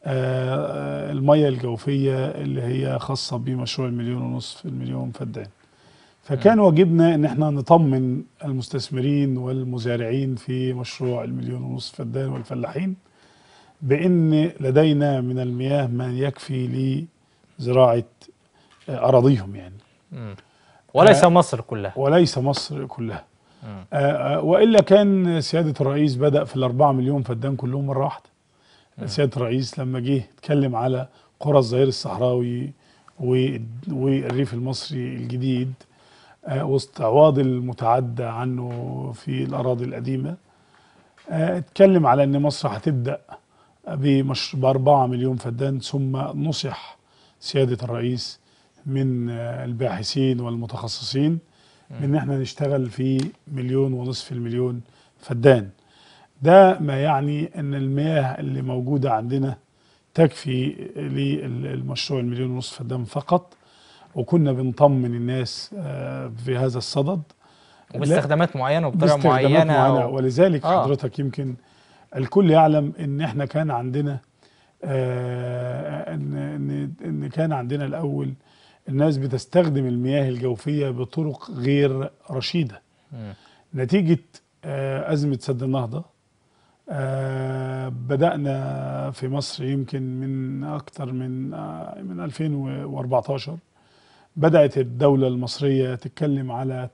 آه، الميه الجوفية اللي هي خاصة بمشروع المليون ونصف المليون فدان. فكان واجبنا إن إحنا نطمن المستثمرين والمزارعين في مشروع المليون ونصف فدان والفلاحين بإن لدينا من المياه ما يكفي لزراعة آه، أراضيهم يعني. وليس مصر كلها. وليس مصر كلها. آه، آه، وإلا كان سيادة الرئيس بدأ في الأربعة مليون فدان كلهم مرة واحدة. سيادة الرئيس لما جه اتكلم على قرى الظهير الصحراوي والريف المصري الجديد آه، واستعواض المتعدى عنه في الأراضي القديمة اتكلم على إن مصر هتبدأ بمش بأربعة مليون فدان ثم نصح سيادة الرئيس من الباحثين والمتخصصين إن إحنا نشتغل في مليون ونصف المليون فدان. ده ما يعني إن المياه اللي موجودة عندنا تكفي للمشروع المليون ونصف فدان فقط وكنا بنطمن الناس آه، في هذا الصدد. وباستخدامات معينة وبطريقة معينة معينة. و... ولذلك آه. حضرتك يمكن الكل يعلم إن إحنا كان عندنا آه ان إن كان عندنا الأول الناس بتستخدم المياه الجوفية بطرق غير رشيدة مم. نتيجة آه أزمة سد النهضة آه بدأنا في مصر يمكن من أكثر من آه من 2014 بدأت الدولة المصرية تتكلم على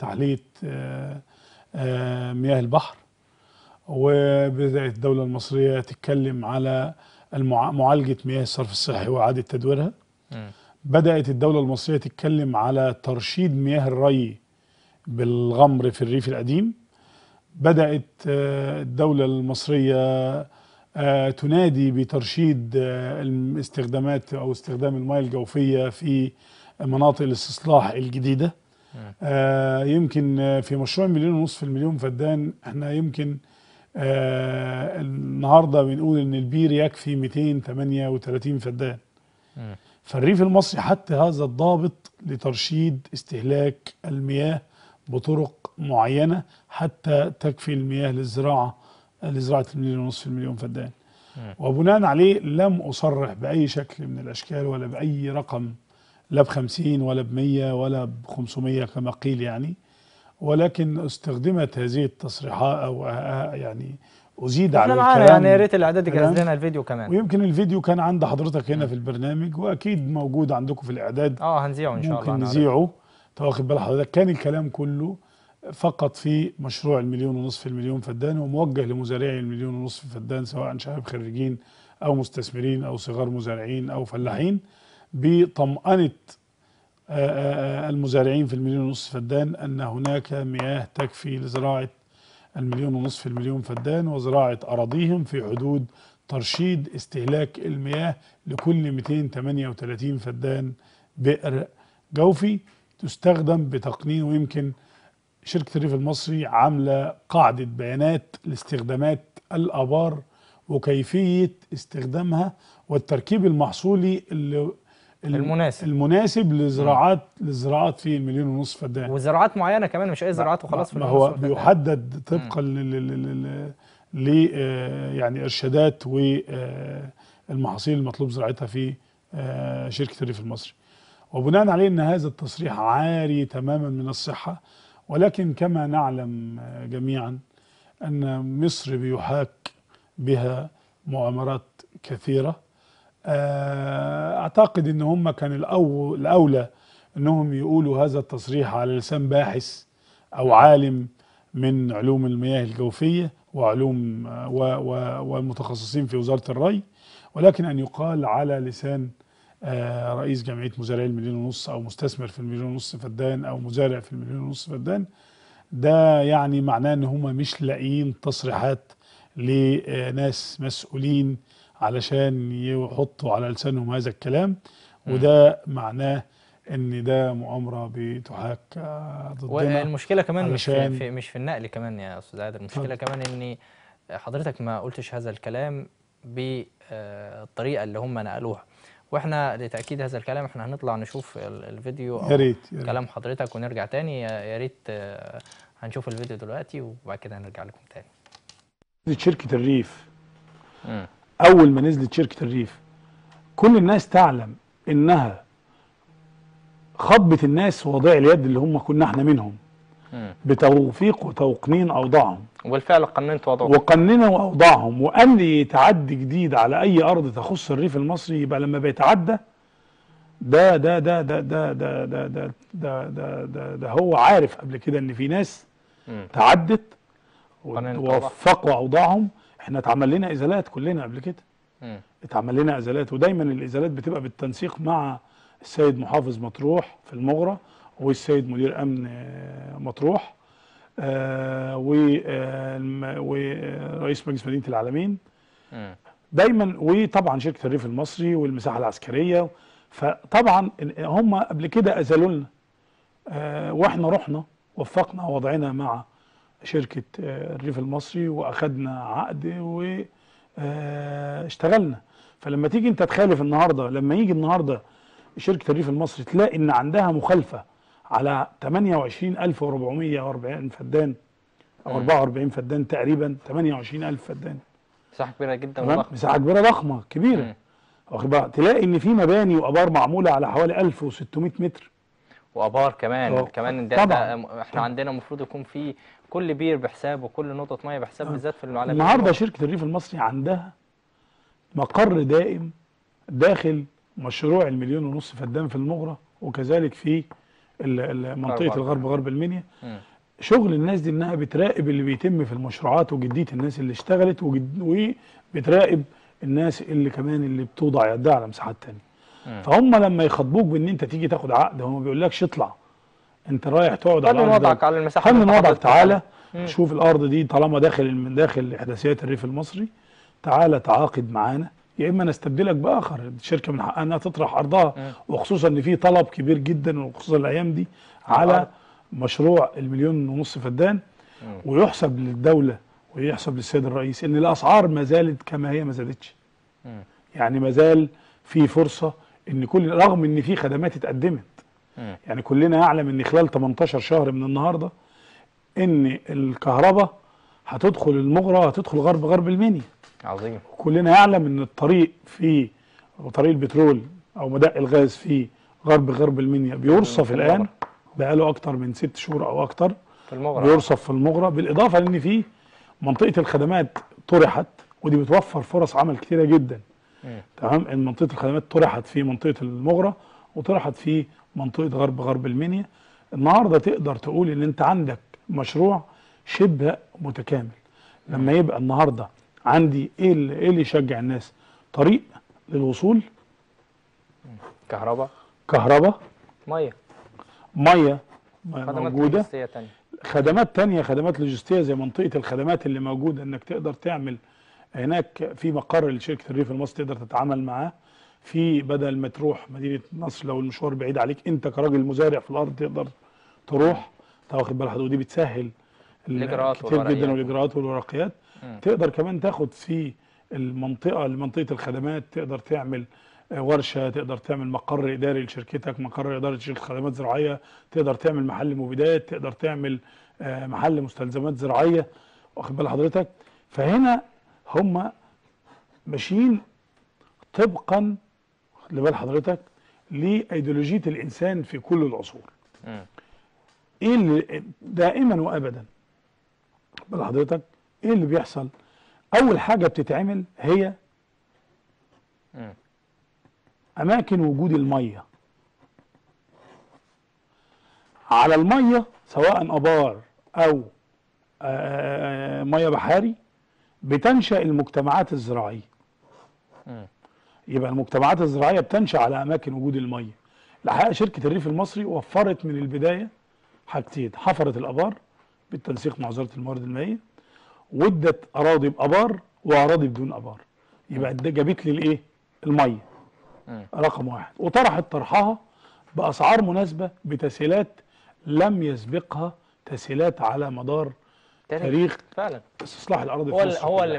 آه مياه البحر وبدأت الدولة المصرية تتكلم على معالجه مياه الصرف الصحي وإعادة تدويرها مم. بدأت الدولة المصرية تتكلم على ترشيد مياه الري بالغمر في الريف القديم. بدأت آه، الدولة المصرية آه، تنادي بترشيد آه، الاستخدامات أو استخدام المياه الجوفية في مناطق الاستصلاح الجديدة. آه، يمكن في مشروع مليون ونصف المليون فدان إحنا يمكن النهارده بنقول إن البير يكفي 238 فدان. فالريف المصري حتى هذا الضابط لترشيد استهلاك المياه بطرق معينة حتى تكفي المياه للزراعة لزراعة المليون ونصف المليون فدان. وبناء عليه لم أصرح بأي شكل من الأشكال ولا بأي رقم لا بخمسين ولا بمية ولا بخمسمية كما قيل يعني ولكن استخدمت هذه التصريحات أو يعني أزيد على الكلام يعني يا ريت الاعداد يجهز. لنا الفيديو كمان ويمكن الفيديو كان عند حضرتك هنا في البرنامج وأكيد موجود عندكم في الإعداد آه هنذيعه إن شاء الله ممكن. نذيعه تواخد بال حضرتك كان الكلام كله فقط في مشروع المليون ونصف المليون فدان وموجه لمزارعي المليون ونصف فدان سواء شباب خريجين أو مستثمرين أو صغار مزارعين أو فلاحين بطمأنة آه، آه، آه، المزارعين في المليون ونصف فدان أن هناك مياه تكفي لزراعة المليون ونصف المليون فدان وزراعة أراضيهم في حدود ترشيد استهلاك المياه لكل 238 فدان بئر جوفي تستخدم بتقنين ويمكن شركة الريف المصري عاملة قاعدة بيانات لاستخدامات الآبار وكيفية استخدامها والتركيب المحصولي اللي المناسب. المناسب لزراعات للزراعات في المليون ونصف فدان. وزراعات معينة كمان مش أي زراعات وخلاص في ما هو. بيحدد طبقا لل- لل- لل- ل آه، يعني إرشادات والمحاصيل المطلوب زراعتها في آه، شركة الريف المصري. وبناء عليه إن هذا التصريح عاري تماما من الصحة ولكن كما نعلم آه، جميعا أن مصر بيحاك بها مؤامرات كثيرة. آه، أعتقد إن هم كان الأولى إنهم يقولوا هذا التصريح على لسان باحث أو عالم من علوم المياه الجوفية وعلوم آه، و- و- والمتخصصين في وزارة الري ولكن أن يقال على لسان آه، رئيس جمعية مزارعي المليون ونص أو مستثمر في المليون ونص فدان أو مزارع في المليون ونص فدان ده يعني معناه إن هم مش لاقيين تصريحات لناس مسؤولين علشان يحطوا على لسانهم هذا الكلام وده معناه إن ده مؤامرة بتحاك آه، ضدنا. والمشكلة كمان مش في, مش في النقل كمان يا أستاذ عادل. المشكلة كمان ان حضرتك ما قلتش هذا الكلام بالطريقة اللي هم نقلوها. وإحنا لتأكيد هذا الكلام إحنا هنطلع نشوف ال- الفيديو أو يا ريت يا ريت. كلام حضرتك ونرجع تاني. يا ريت آه، هنشوف الفيديو دلوقتي وبعد كده هنرجع لكم تاني. شركة الريف. مم. أول ما نزلت شركة الريف كل الناس تعلم إنها خطبت الناس وضيع اليد اللي هم كنا إحنا منهم. بتوفيق وتوقنين أوضاعهم وبالفعل قننت وضعه وقننوا أوضاعهم وقال لي يتعدي جديد على أي أرض تخص الريف المصري يبقى لما بيتعدى ده ده ده ده ده ده ده ده ده ده, ده, ده هو عارف قبل كده إن في ناس. تعدت. ووفقوا أوضاعهم إحنا اتعمل لنا إزالات كلنا قبل كده. اتعمل لنا ازالات ودايما الازالات بتبقى بالتنسيق مع السيد محافظ مطروح في المغرة والسيد مدير أمن آه، مطروح آه، و- آه، ورئيس مجلس مدينة العالمين. دايما وطبعا شركة الريف المصري والمساحة العسكرية فطبعا هم قبل كده أزالوا لنا آه، وإحنا رحنا وفقنا وضعنا مع شركة آه، الريف المصري وأخدنا عقد واشتغلنا فلما تيجي انت تخالف النهارده لما يجي النهارده شركة الريف المصري تلاقي إن عندها مخالفة على 28440 فدان أو مم. 44 فدان تقريبا 28000 فدان. مساحة كبيرة جدا وضخمة. مساحة كبيرة ضخمة كبيرة. واخد بالك تلاقي إن في مباني وآبار معمولة على حوالي 1600 متر. وآبار كمان. آه، كمان ده, طبعا. ده إحنا عندنا المفروض يكون في كل بير بحساب وكل نقطة مية بحساب بالذات في العالم النهارده شركة الريف المصري عندها مقر دائم داخل مشروع المليون ونص فدان في المغرة وكذلك في غرب. الغرب غرب المنيا. شغل الناس دي إنها بتراقب اللي بيتم في المشروعات وجدية الناس اللي اشتغلت وبتراقب الناس اللي كمان اللي بتوضع يدها على مساحات تانية. فهم لما يخاطبوك بإن أنت تيجي تاخد عقد هم ما بيقولكش اطلع انت رايح تقعد على الأرض. وضعك على المساحة اللي وضعك تعالى مم. شوف الأرض دي طالما داخل من داخل احداثيات الريف المصري تعالى تعاقد معانا يا إما نستبدلك بآخر الشركة من حقها إنها تطرح أرضها مم. وخصوصا إن في طلب كبير جدا وخصوصا الأيام دي على الأرض. مشروع المليون ونص فدان. ويحسب للدولة ويحسب للسيد الرئيس إن الأسعار ما زالت كما هي ما زادتش. يعني ما زال في فرصة إن كل رغم إن في خدمات اتقدمت. يعني كلنا يعلم إن خلال 18 شهر من النهارده إن الكهرباء هتدخل المغرة هتدخل غرب غرب المنيا. عظيم. كلنا يعلم إن الطريق في طريق البترول أو مدق الغاز في غرب غرب المنيا بيرصف في الآن. بقاله أكتر من ست شهور أو أكتر في المغرب بيرصف في المغرة بالإضافة لإن في منطقة الخدمات طرحت ودي بتوفر فرص عمل كتيرة جدا. تمام؟ إن منطقة الخدمات طرحت في منطقة المغرة وطرحت في منطقة غرب غرب المنيا. النهارده تقدر تقول إن أنت عندك مشروع شبه متكامل. لما يبقى النهارده عندي إيه اللي, إيه اللي يشجع الناس؟ طريق للوصول؟ كهرباء. كهرباء. مية. مية خدمات موجودة. تانية. خدمات تانية خدمات لوجستية زي منطقة الخدمات اللي موجودة إنك تقدر تعمل هناك في مقر لشركة الريف المصري تقدر تتعامل معاه. في بدل ما تروح مدينة نصر لو المشوار بعيد عليك انت كراجل مزارع في الأرض تقدر تروح انت واخد بالك ودي بتسهل ال- الإجراءات كتير. جدا والإجراءات والورقيات. تقدر كمان تاخد في المنطقة لمنطقة الخدمات تقدر تعمل آه، ورشة تقدر تعمل مقر إداري لشركتك مقر إدارة شركة خدمات زراعية تقدر تعمل محل مبيدات تقدر تعمل آه، محل مستلزمات زراعية واخد بال حضرتك فهنا هم ماشيين طبقا لبال حضرتك لأيديولوجية الإنسان في كل العصور مم. إيه اللي دائما وابدا بال حضرتك إيه اللي بيحصل أول حاجة بتتعمل هي مم. أماكن وجود المية على المية سواء أبار أو آه، مية بحاري بتنشأ المجتمعات الزراعية مم. يبقى المجتمعات الزراعية بتنشأ على أماكن وجود المية. الحقيقة شركة الريف المصري وفرت من البداية حاجتين. حفرت الأبار بالتنسيق مع وزارة الموارد المائية وادت أراضي بأبار وأراضي بدون أبار. يبقى ده جابت لي الإيه؟ المية. رقم واحد. وطرحت طرحها بأسعار مناسبة بتسهيلات لم يسبقها تسهيلات على مدار تاريخ فعلا. استصلاح الاراضي هو في هو. اللي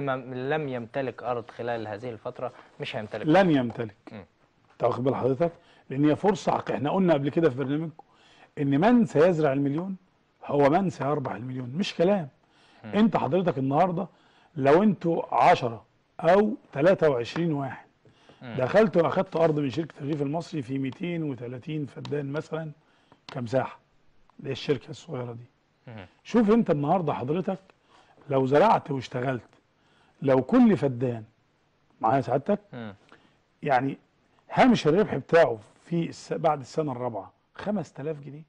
لم يمتلك أرض خلال هذه الفترة مش هيمتلك. لن يمتلك. أنت واخد بال حضرتك؟ لأن هي فرصة إحنا قلنا قبل كده في برنامجكم إن من سيزرع المليون هو من سيربح المليون. مش كلام. أنت حضرتك النهارده لو أنتوا 10 أو 23 واحد مم. دخلت واخدت أرض من شركة الريف المصري في 230 فدان مثلا كمساحه اللي هي الشركة الصغيرة دي. شوف انت النهارده حضرتك لو زرعت واشتغلت لو كل فدان معايا سعادتك. يعني هامش الربح بتاعه في الس... بعد السنة الرابعة 5000 جنيه.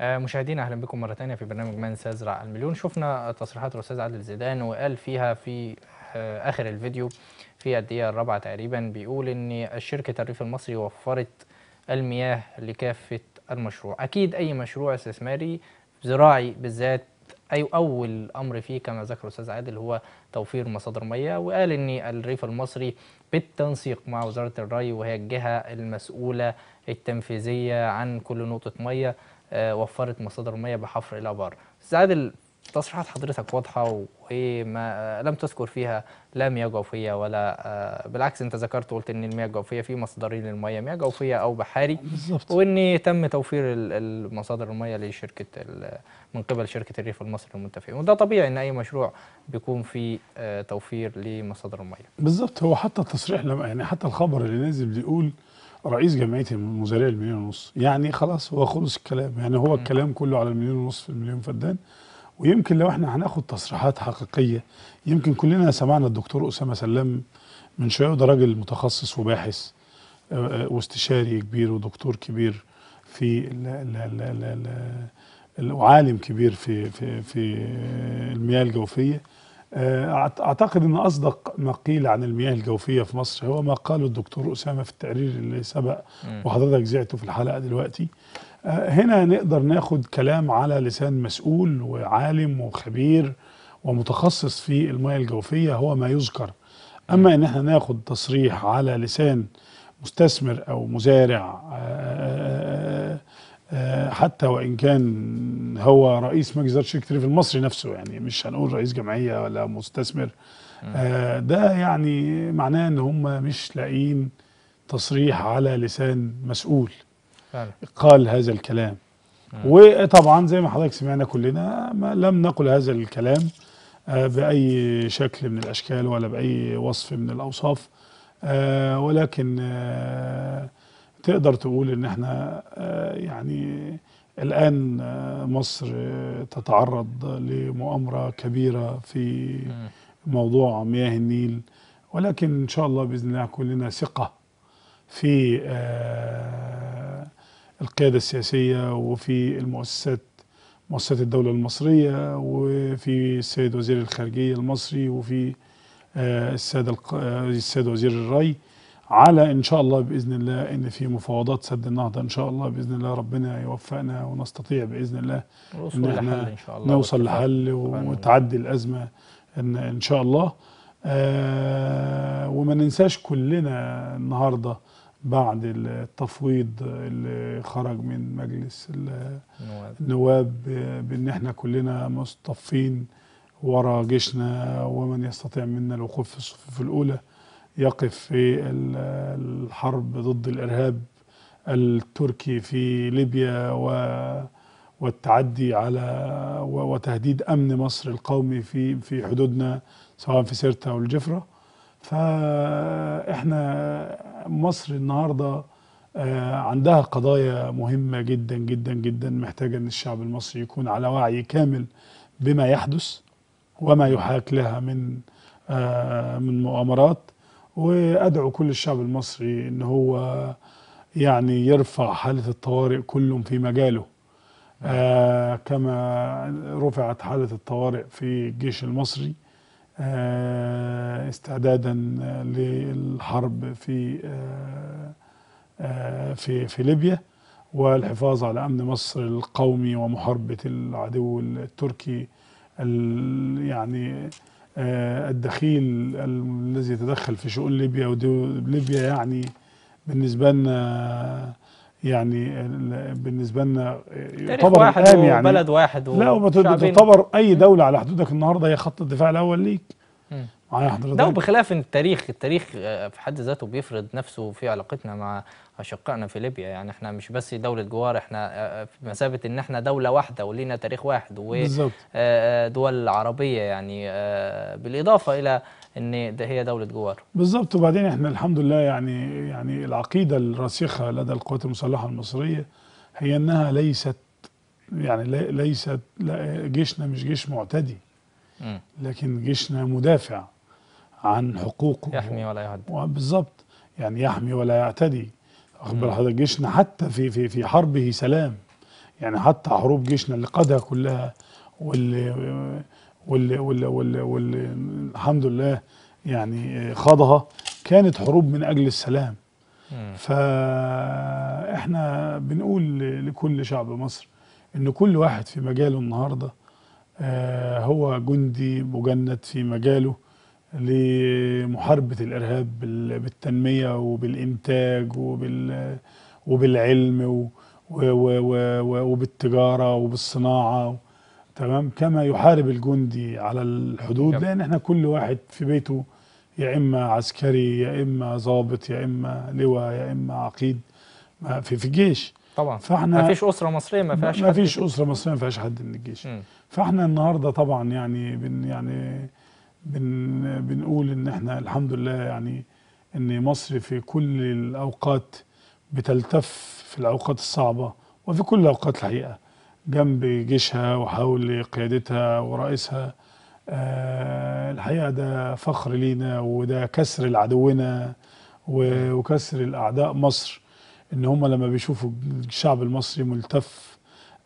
آه، مشاهدينا أهلا بكم مرة ثانية في برنامج من سيزرع المليون. شفنا تصريحات الأستاذ عادل زيدان وقال فيها في آه، آخر الفيديو في الدقيقة الرابعة تقريبا بيقول إن شركه الريف المصري وفرت المياه لكافة المشروع. أكيد أي مشروع استثماري زراعي بالذات أي أول أمر فيه كما ذكر الاستاذ عادل هو توفير مصادر ميه وقال إن الريف المصري بالتنسيق مع وزارة الري وهي الجهة المسؤولة التنفيذية عن كل نقطة ميه آه، وفرت مصادر ميه بحفر الابار أستاذ عادل تصريحات حضرتك واضحة وما لم تذكر فيها لا مياه جوفيه ولا آه، بالعكس انت ذكرت وقلت إن المياه الجوفيه في مصدرين للمية مياه جوفيه أو بحاري. بالظبط. وان تم توفير ال- المصادر المية لشركة من قبل شركة الريف المصري للمنتفعين وده طبيعي إن أي مشروع بيكون فيه آه، توفير لمصادر المية. بالظبط. هو حتى التصريح لما يعني حتى الخبر اللي نازل بيقول رئيس جمعية المزارعين المليون ونص. يعني خلاص هو خلص الكلام. يعني هو الكلام كله على المليون ونص في المليون فدان. ويمكن لو إحنا هناخد تصريحات حقيقية يمكن كلنا سمعنا الدكتور أسامة سلام من شوية وده راجل متخصص وباحث آه، آه، واستشاري كبير ودكتور كبير في ال ال ال ال ال ال وعالم كبير في في في المياه الجوفية آه، أعتقد إن أصدق ما قيل عن المياه الجوفية في مصر هو ما قاله الدكتور أسامة في التقرير اللي سبق. وحضرتك زعته في الحلقة دلوقتي هنا نقدر ناخد كلام على لسان مسؤول وعالم وخبير ومتخصص في المياه الجوفية هو ما يذكر. أما إن إحنا ناخد تصريح على لسان مستثمر أو مزارع آه، آه، حتى وإن كان هو رئيس مجلس شركه الريف المصري نفسه يعني مش هنقول رئيس جمعية ولا مستثمر. آه، ده يعني معناه إن هم مش لاقيين تصريح على لسان مسؤول. قال هذا الكلام. وطبعا زي ما حضرتك سمعنا كلنا ما لم نقل هذا الكلام آه، بأي شكل من الأشكال ولا بأي وصف من الأوصاف. آه، ولكن آه، تقدر تقول إن إحنا يعني الآن مصر تتعرض لمؤامرة كبيرة في. موضوع مياه النيل. ولكن إن شاء الله بإذن الله كلنا ثقة في القيادة السياسية وفي المؤسسات مؤسسات الدولة المصرية وفي السيد وزير الخارجية المصري وفي آه، السادة آه، السيد وزير الري على إن شاء الله بإذن الله إن في مفاوضات سد النهضة إن شاء الله بإذن الله ربنا يوفقنا ونستطيع بإذن الله إن لحل إن شاء الله نوصل. لحل. وتعدي الأزمة إن, إن شاء الله آه وما ننساش كلنا النهاردة بعد التفويض اللي خرج من مجلس ال- نواب. النواب بان إحنا كلنا مصطفين ورا جيشنا ومن يستطيع منا الوقوف في الصفوف الأولى يقف في ال- الحرب ضد الإرهاب التركي في ليبيا و والتعدي على وتهديد أمن مصر القومي في في حدودنا سواء في سيرتا أو الجفرة فاحنا مصر النهارده آه، عندها قضايا مهمة جدا جدا جدا محتاجة إن الشعب المصري يكون على وعي كامل بما يحدث وما يحاك لها من آه، من مؤامرات. وأدعو كل الشعب المصري إن هو يعني يرفع حالة الطوارئ كل في مجاله. آه كما رفعت حالة الطوارئ في الجيش المصري. استعدادا للحرب في آه آه في في ليبيا والحفاظ على أمن مصر القومي ومحاربة العدو التركي ال- يعني آه الدخيل الذي يتدخل في شؤون ليبيا وليبيا يعني بالنسبة لنا يعني ال- بالنسبة لنا تاريخ يعتبر واحد الآن يعني. وبلد واحد لا وبت- وشعبين. تعتبر أي دولة على حدودك النهارده هي خط الدفاع الأول ليك. معايا حضرتك؟ ده وبخلاف إن التاريخ التاريخ آه، في حد ذاته بيفرض نفسه في علاقتنا مع أشقائنا في ليبيا. يعني إحنا مش بس دولة جوار إحنا آه، في مثابة إن إحنا دولة واحدة ولينا تاريخ واحد ودول عربية يعني آه، بالإضافة إلى إن ده هي دولة جوار. بالظبط وبعدين إحنا الحمد لله يعني يعني العقيدة الراسخة لدى القوات المسلحة المصرية هي إنها ليست يعني لي- ليست لا جيشنا مش جيش معتدي. لكن جيشنا مدافع عن حقوقه. يحمي ولا يهد بالظبط يعني يحمي ولا يعتدي. مم. حضرتك جيشنا حتى في في في حربه سلام. يعني حتى حروب جيشنا اللي قادها كلها واللي واللي واللي واللي, واللي الحمد لله يعني خاضها. كانت حروب من أجل السلام. مم. فاحنا بنقول لكل شعب مصر إن كل واحد في مجاله النهارده آه، هو جندي مجند في مجاله لمحاربة الإرهاب بال- بالتنمية وبالإنتاج وبال وبالعلم وبالتجارة وبالصناعة. تمام كما يحارب الجندي على الحدود جميل. لأن إحنا كل واحد في بيته يا إما عسكري يا إما ضابط يا إما لواء يا إما عقيد في في الجيش طبعا فإحنا ما فيش أسرة مصرية ما فيهاش ما فيش كده. أسرة مصرية ما فيهاش حد من الجيش مم. فإحنا النهارده طبعا يعني بن يعني بن بنقول إن إحنا الحمد لله يعني إن مصر في كل الأوقات بتلتف في الأوقات الصعبة وفي كل الأوقات الحقيقة جنب جيشها وحول قيادتها ورئيسها. آه الحقيقة ده فخر لينا وده كسر لعدونا وكسر الاعداء مصر إن هم لما بيشوفوا الشعب المصري ملتف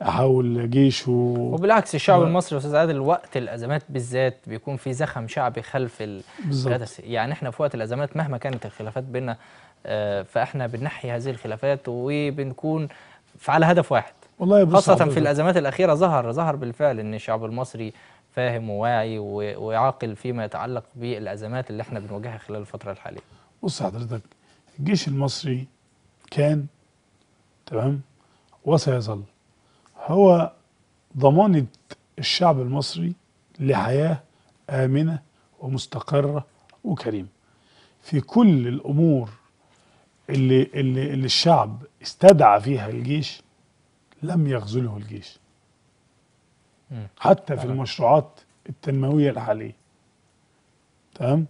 حول جيشه. وبالعكس الشعب و- المصري أستاذ عادل وقت الأزمات بالذات بيكون في زخم شعبي خلف ال... بالظبط. يعني إحنا في وقت الأزمات مهما كانت الخلافات بيننا آه، فإحنا بنحيي هذه الخلافات وبنكون على هدف واحد والله خاصة في الأزمات الأخيرة ظهر ظهر بالفعل إن الشعب المصري فاهم وواعي وعاقل فيما يتعلق بالأزمات اللي إحنا بنواجهها خلال الفترة الحالية. بص حضرتك الجيش المصري كان تمام؟ وسيظل هو ضمانة الشعب المصري لحياة آمنة ومستقرة وكريمة. في كل الأمور اللي, اللي, اللي الشعب استدعى فيها الجيش لم يخذله الجيش. حتى في. المشروعات التنموية الحالية تمام؟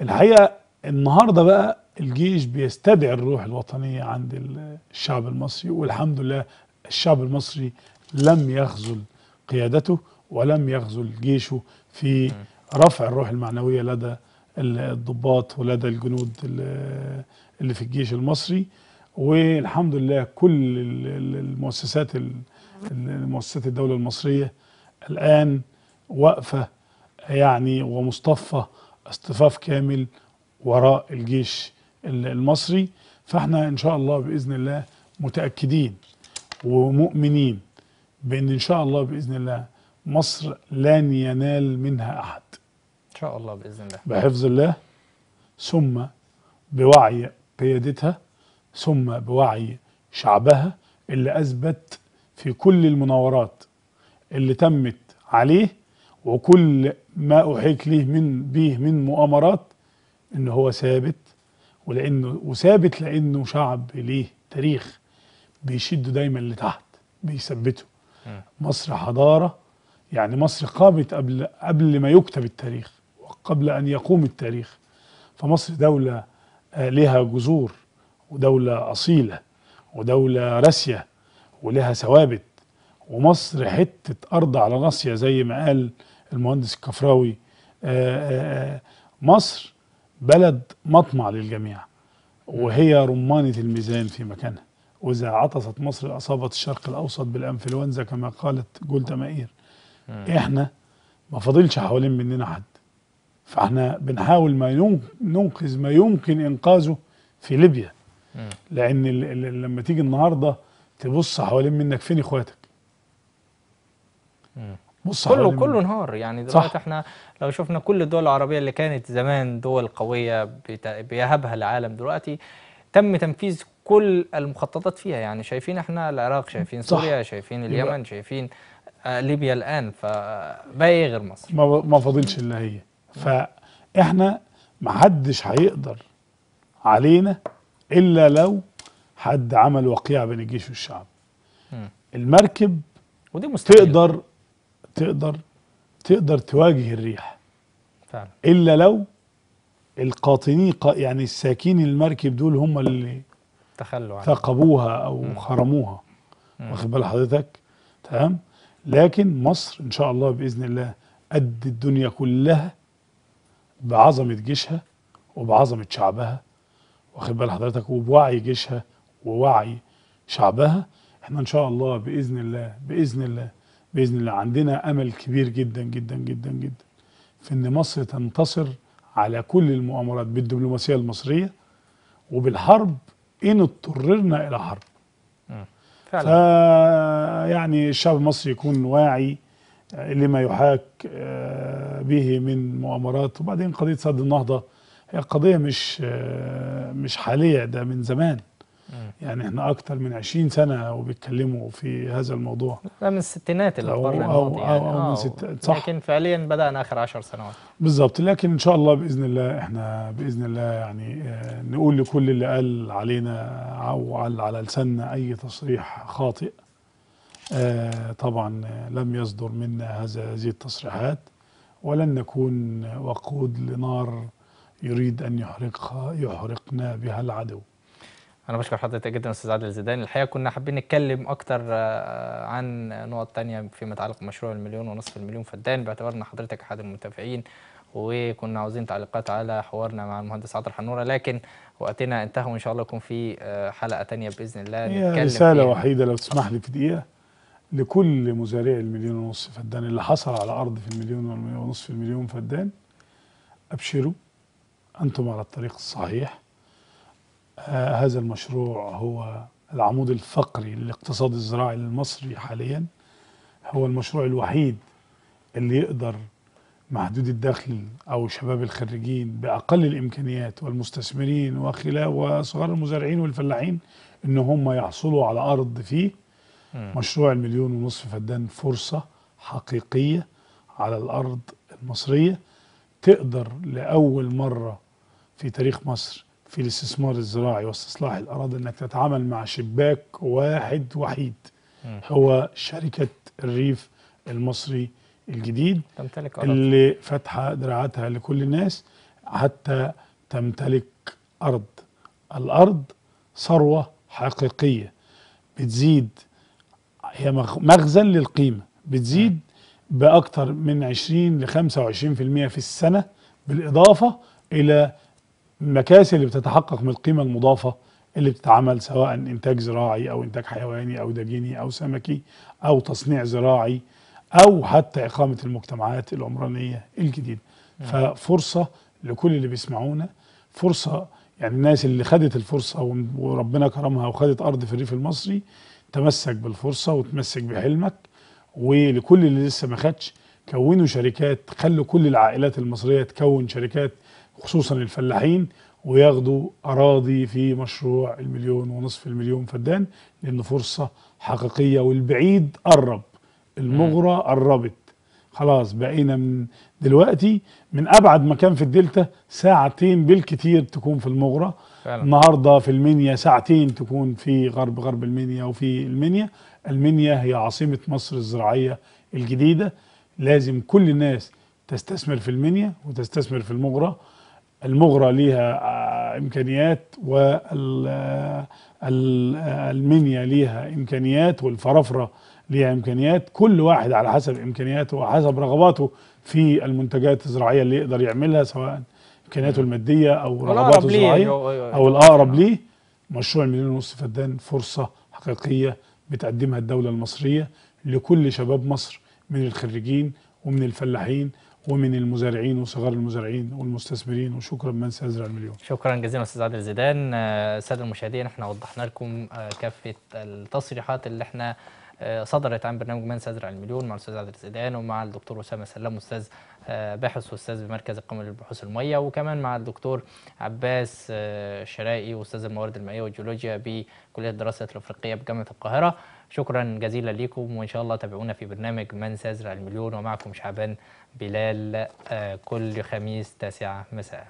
الحقيقة النهاردة بقى الجيش بيستدعي الروح الوطنية عند ال- الشعب المصري والحمد لله الشعب المصري لم يخذل قيادته ولم يخذل جيشه في رفع الروح المعنوية لدى ال- الضباط ولدى الجنود ال- اللي في الجيش المصري. والحمد لله كل ال- ال- المؤسسات ال- ال- مؤسسات الدولة المصرية الآن واقفة يعني ومصطفى اصطفاف كامل وراء الجيش ال- المصري. فاحنا إن شاء الله بإذن الله متأكدين ومؤمنين بإن إن شاء الله بإذن الله مصر لن ينال منها أحد. إن شاء الله بإذن الله. بحفظ الله ثم بوعي قيادتها ثم بوعي شعبها اللي أثبت في كل المناورات اللي تمت عليه وكل ما أحيط ليه من به من مؤامرات ان هو ثابت ولأنه وثابت لأنه شعب ليه تاريخ بيشده دايما لتحت بيثبته. مم. مصر حضارة يعني مصر قامت قبل قبل ما يكتب التاريخ وقبل أن يقوم التاريخ. فمصر دولة آه، لها جذور. ودولة أصيلة ودولة راسية ولها ثوابت ومصر حتة أرض على ناصية زي ما قال المهندس الكفراوي. آه، آه، آه، مصر بلد مطمع للجميع وهي رمانة الميزان في مكانها. وإذا عطست مصر أصابت الشرق الأوسط بالأنفلونزا كما قالت جولدا مائير. إحنا ما فاضلش حوالين مننا حد. فإحنا بنحاول ما ين- ننقذ ما يمكن إنقاذه في ليبيا. ال- لما تيجي النهاردة تبص حوالين منك فين إخواتك مم. بص كله كله. انهار يعني دلوقتي. إحنا لو شفنا كل الدول العربية اللي كانت زمان دول قوية بيهبها العالم دلوقتي تم تنفيذ كل المخططات فيها يعني شايفين إحنا العراق شايفين صح. سوريا شايفين يبقى- اليمن شايفين آه، ليبيا الآن فباقي إيه غير مصر ما ما فاضلش إلا هي فاحنا ما حدش هيقدر علينا إلا لو حد عمل وقيعه بين الجيش والشعب. مم. المركب ودي مستحيل تقدر تقدر تقدر تواجه الريح. فعلا. إلا لو القاطنين قا- يعني الساكين المركب دول هم اللي تخلوا عن ثقبوها أو خرموها. واخد بال حضرتك؟ تمام؟ لكن مصر إن شاء الله بإذن الله قد الدنيا كلها بعظمة جيشها وبعظمة شعبها. واخد بال حضرتك وبوعي جيشها ووعي شعبها. إحنا إن شاء الله بإذن الله بإذن الله بإذن الله عندنا أمل كبير جدا جدا جدا جدا في إن مصر تنتصر على كل المؤامرات بالدبلوماسية المصرية وبالحرب إن اضطررنا إلى حرب. فعلا. فيعني الشعب المصري يكون واعي لما يحاك آه، به من مؤامرات. وبعدين قضية سد النهضة هي قضية مش مش حالية ده من زمان. يعني إحنا أكتر من 20 سنة وبيتكلموا في هذا الموضوع. ده من الستينات اللي أو- أو- الماضي أو- يعني. أو من آه، ست- صح. لكن فعليا بدأنا آخر عشر سنوات. بالظبط لكن إن شاء الله بإذن الله إحنا بإذن الله يعني آه، نقول لكل اللي قال علينا أو على على لساننا أي تصريح خاطئ آه، طبعا لم يصدر منا هذا هذه التصريحات ولن نكون وقود لنار يريد أن يحرقها يحرقنا بها العدو. أنا بشكر حضرتك جدا أستاذ عادل زيدان الحقيقة كنا حابين نتكلم أكتر آه، عن نقط تانية فيما يتعلق بمشروع المليون ونصف المليون فدان. باعتبارنا حضرتك أحد المتابعين وكنا عاوزين تعليقات على حوارنا مع المهندس عاطر حنورة لكن وقتنا انتهى وإن شاء الله يكون في آه، حلقة تانية بإذن الله نتكلم رسالة فيها. وحيدة لو تسمح لي في دقيقة. لكل مزارعي المليون ونصف فدان اللي حصل على أرض في المليون ونصف المليون فدان أبشروا. أنتم على الطريق الصحيح. آه هذا المشروع هو العمود الفقري للاقتصاد الزراعي المصري حاليا. هو المشروع الوحيد اللي يقدر محدود الدخل أو شباب الخريجين بأقل الإمكانيات والمستثمرين وخلا وصغار المزارعين والفلاحين إن هم يحصلوا على أرض فيه. مشروع المليون ونصف فدان فرصة حقيقية على الأرض المصرية. تقدر لأول مرة في تاريخ مصر في الاستثمار الزراعي واستصلاح الأراضي إنك تتعامل مع شباك واحد وحيد. هو شركة الريف المصري الجديد تمتلك أراضي. اللي فاتحة دراعاتها لكل الناس حتى تمتلك أرض. الأرض ثروة حقيقية. بتزيد هي مخ- مخزن للقيمة. بتزيد بأكثر من 20 ل 25% في السنة بالإضافة إلى المكاسب اللي بتتحقق من القيمة المضافة اللي بتتعمل سواء إنتاج زراعي أو إنتاج حيواني أو دجيني أو سمكي أو تصنيع زراعي أو حتى إقامة المجتمعات العمرانية الجديدة. ففرصة لكل اللي بيسمعونا فرصة يعني الناس اللي خدت الفرصة وربنا كرمها وخدت أرض في الريف المصري تمسك بالفرصة وتمسك بحلمك. ولكل اللي لسه ما خدش كونوا شركات خلوا كل العائلات المصرية تكون شركات خصوصا الفلاحين وياخدوا أراضي في مشروع المليون ونصف المليون فدان لأنه فرصة حقيقية. والبعيد قرب المغرى قربت خلاص بقينا من دلوقتي من أبعد مكان في الدلتا ساعتين بالكتير تكون في المغرى. فعلا. النهارده في المنيا ساعتين تكون في غرب غرب المنيا وفي المنيا. المنيا هي عاصمة مصر الزراعية الجديدة. لازم كل الناس تستثمر في المنيا وتستثمر في المغرى. المغرة ليها آه، إمكانيات والمنيا ليها إمكانيات والفرافرة ليها إمكانيات. كل واحد على حسب إمكانياته وحسب رغباته في المنتجات الزراعية اللي يقدر يعملها سواء إمكانياته المادية أو رغباته الزراعية يو- يو- أو الأقرب ليه؟ مشروع المليون ونص فدان فرصة حقيقية بتقدمها الدولة المصرية لكل شباب مصر من الخريجين ومن الفلاحين ومن المزارعين وصغار المزارعين والمستثمرين وشكرا من سيزرع المليون. شكرا جزيلا أستاذ عادل زيدان. آه، الساده المشاهدين إحنا وضحنا لكم آه، كافة التصريحات اللي إحنا آه، صدرت عن برنامج من سيزرع المليون مع الأستاذ عادل زيدان ومع الدكتور أسامة سلام أستاذ آه، باحث وأستاذ بمركز القومي للبحوث المائيه وكمان مع الدكتور عباس آه، شرائي وأستاذ الموارد المائيه والجيولوجيا بكلية الدراسات الإفريقية بجامعة القاهرة. شكرا جزيلا لكم وإن شاء الله تابعونا في برنامج من سيزرع المليون ومعكم شعبان بلال آه، كل خميس تاسعة مساء.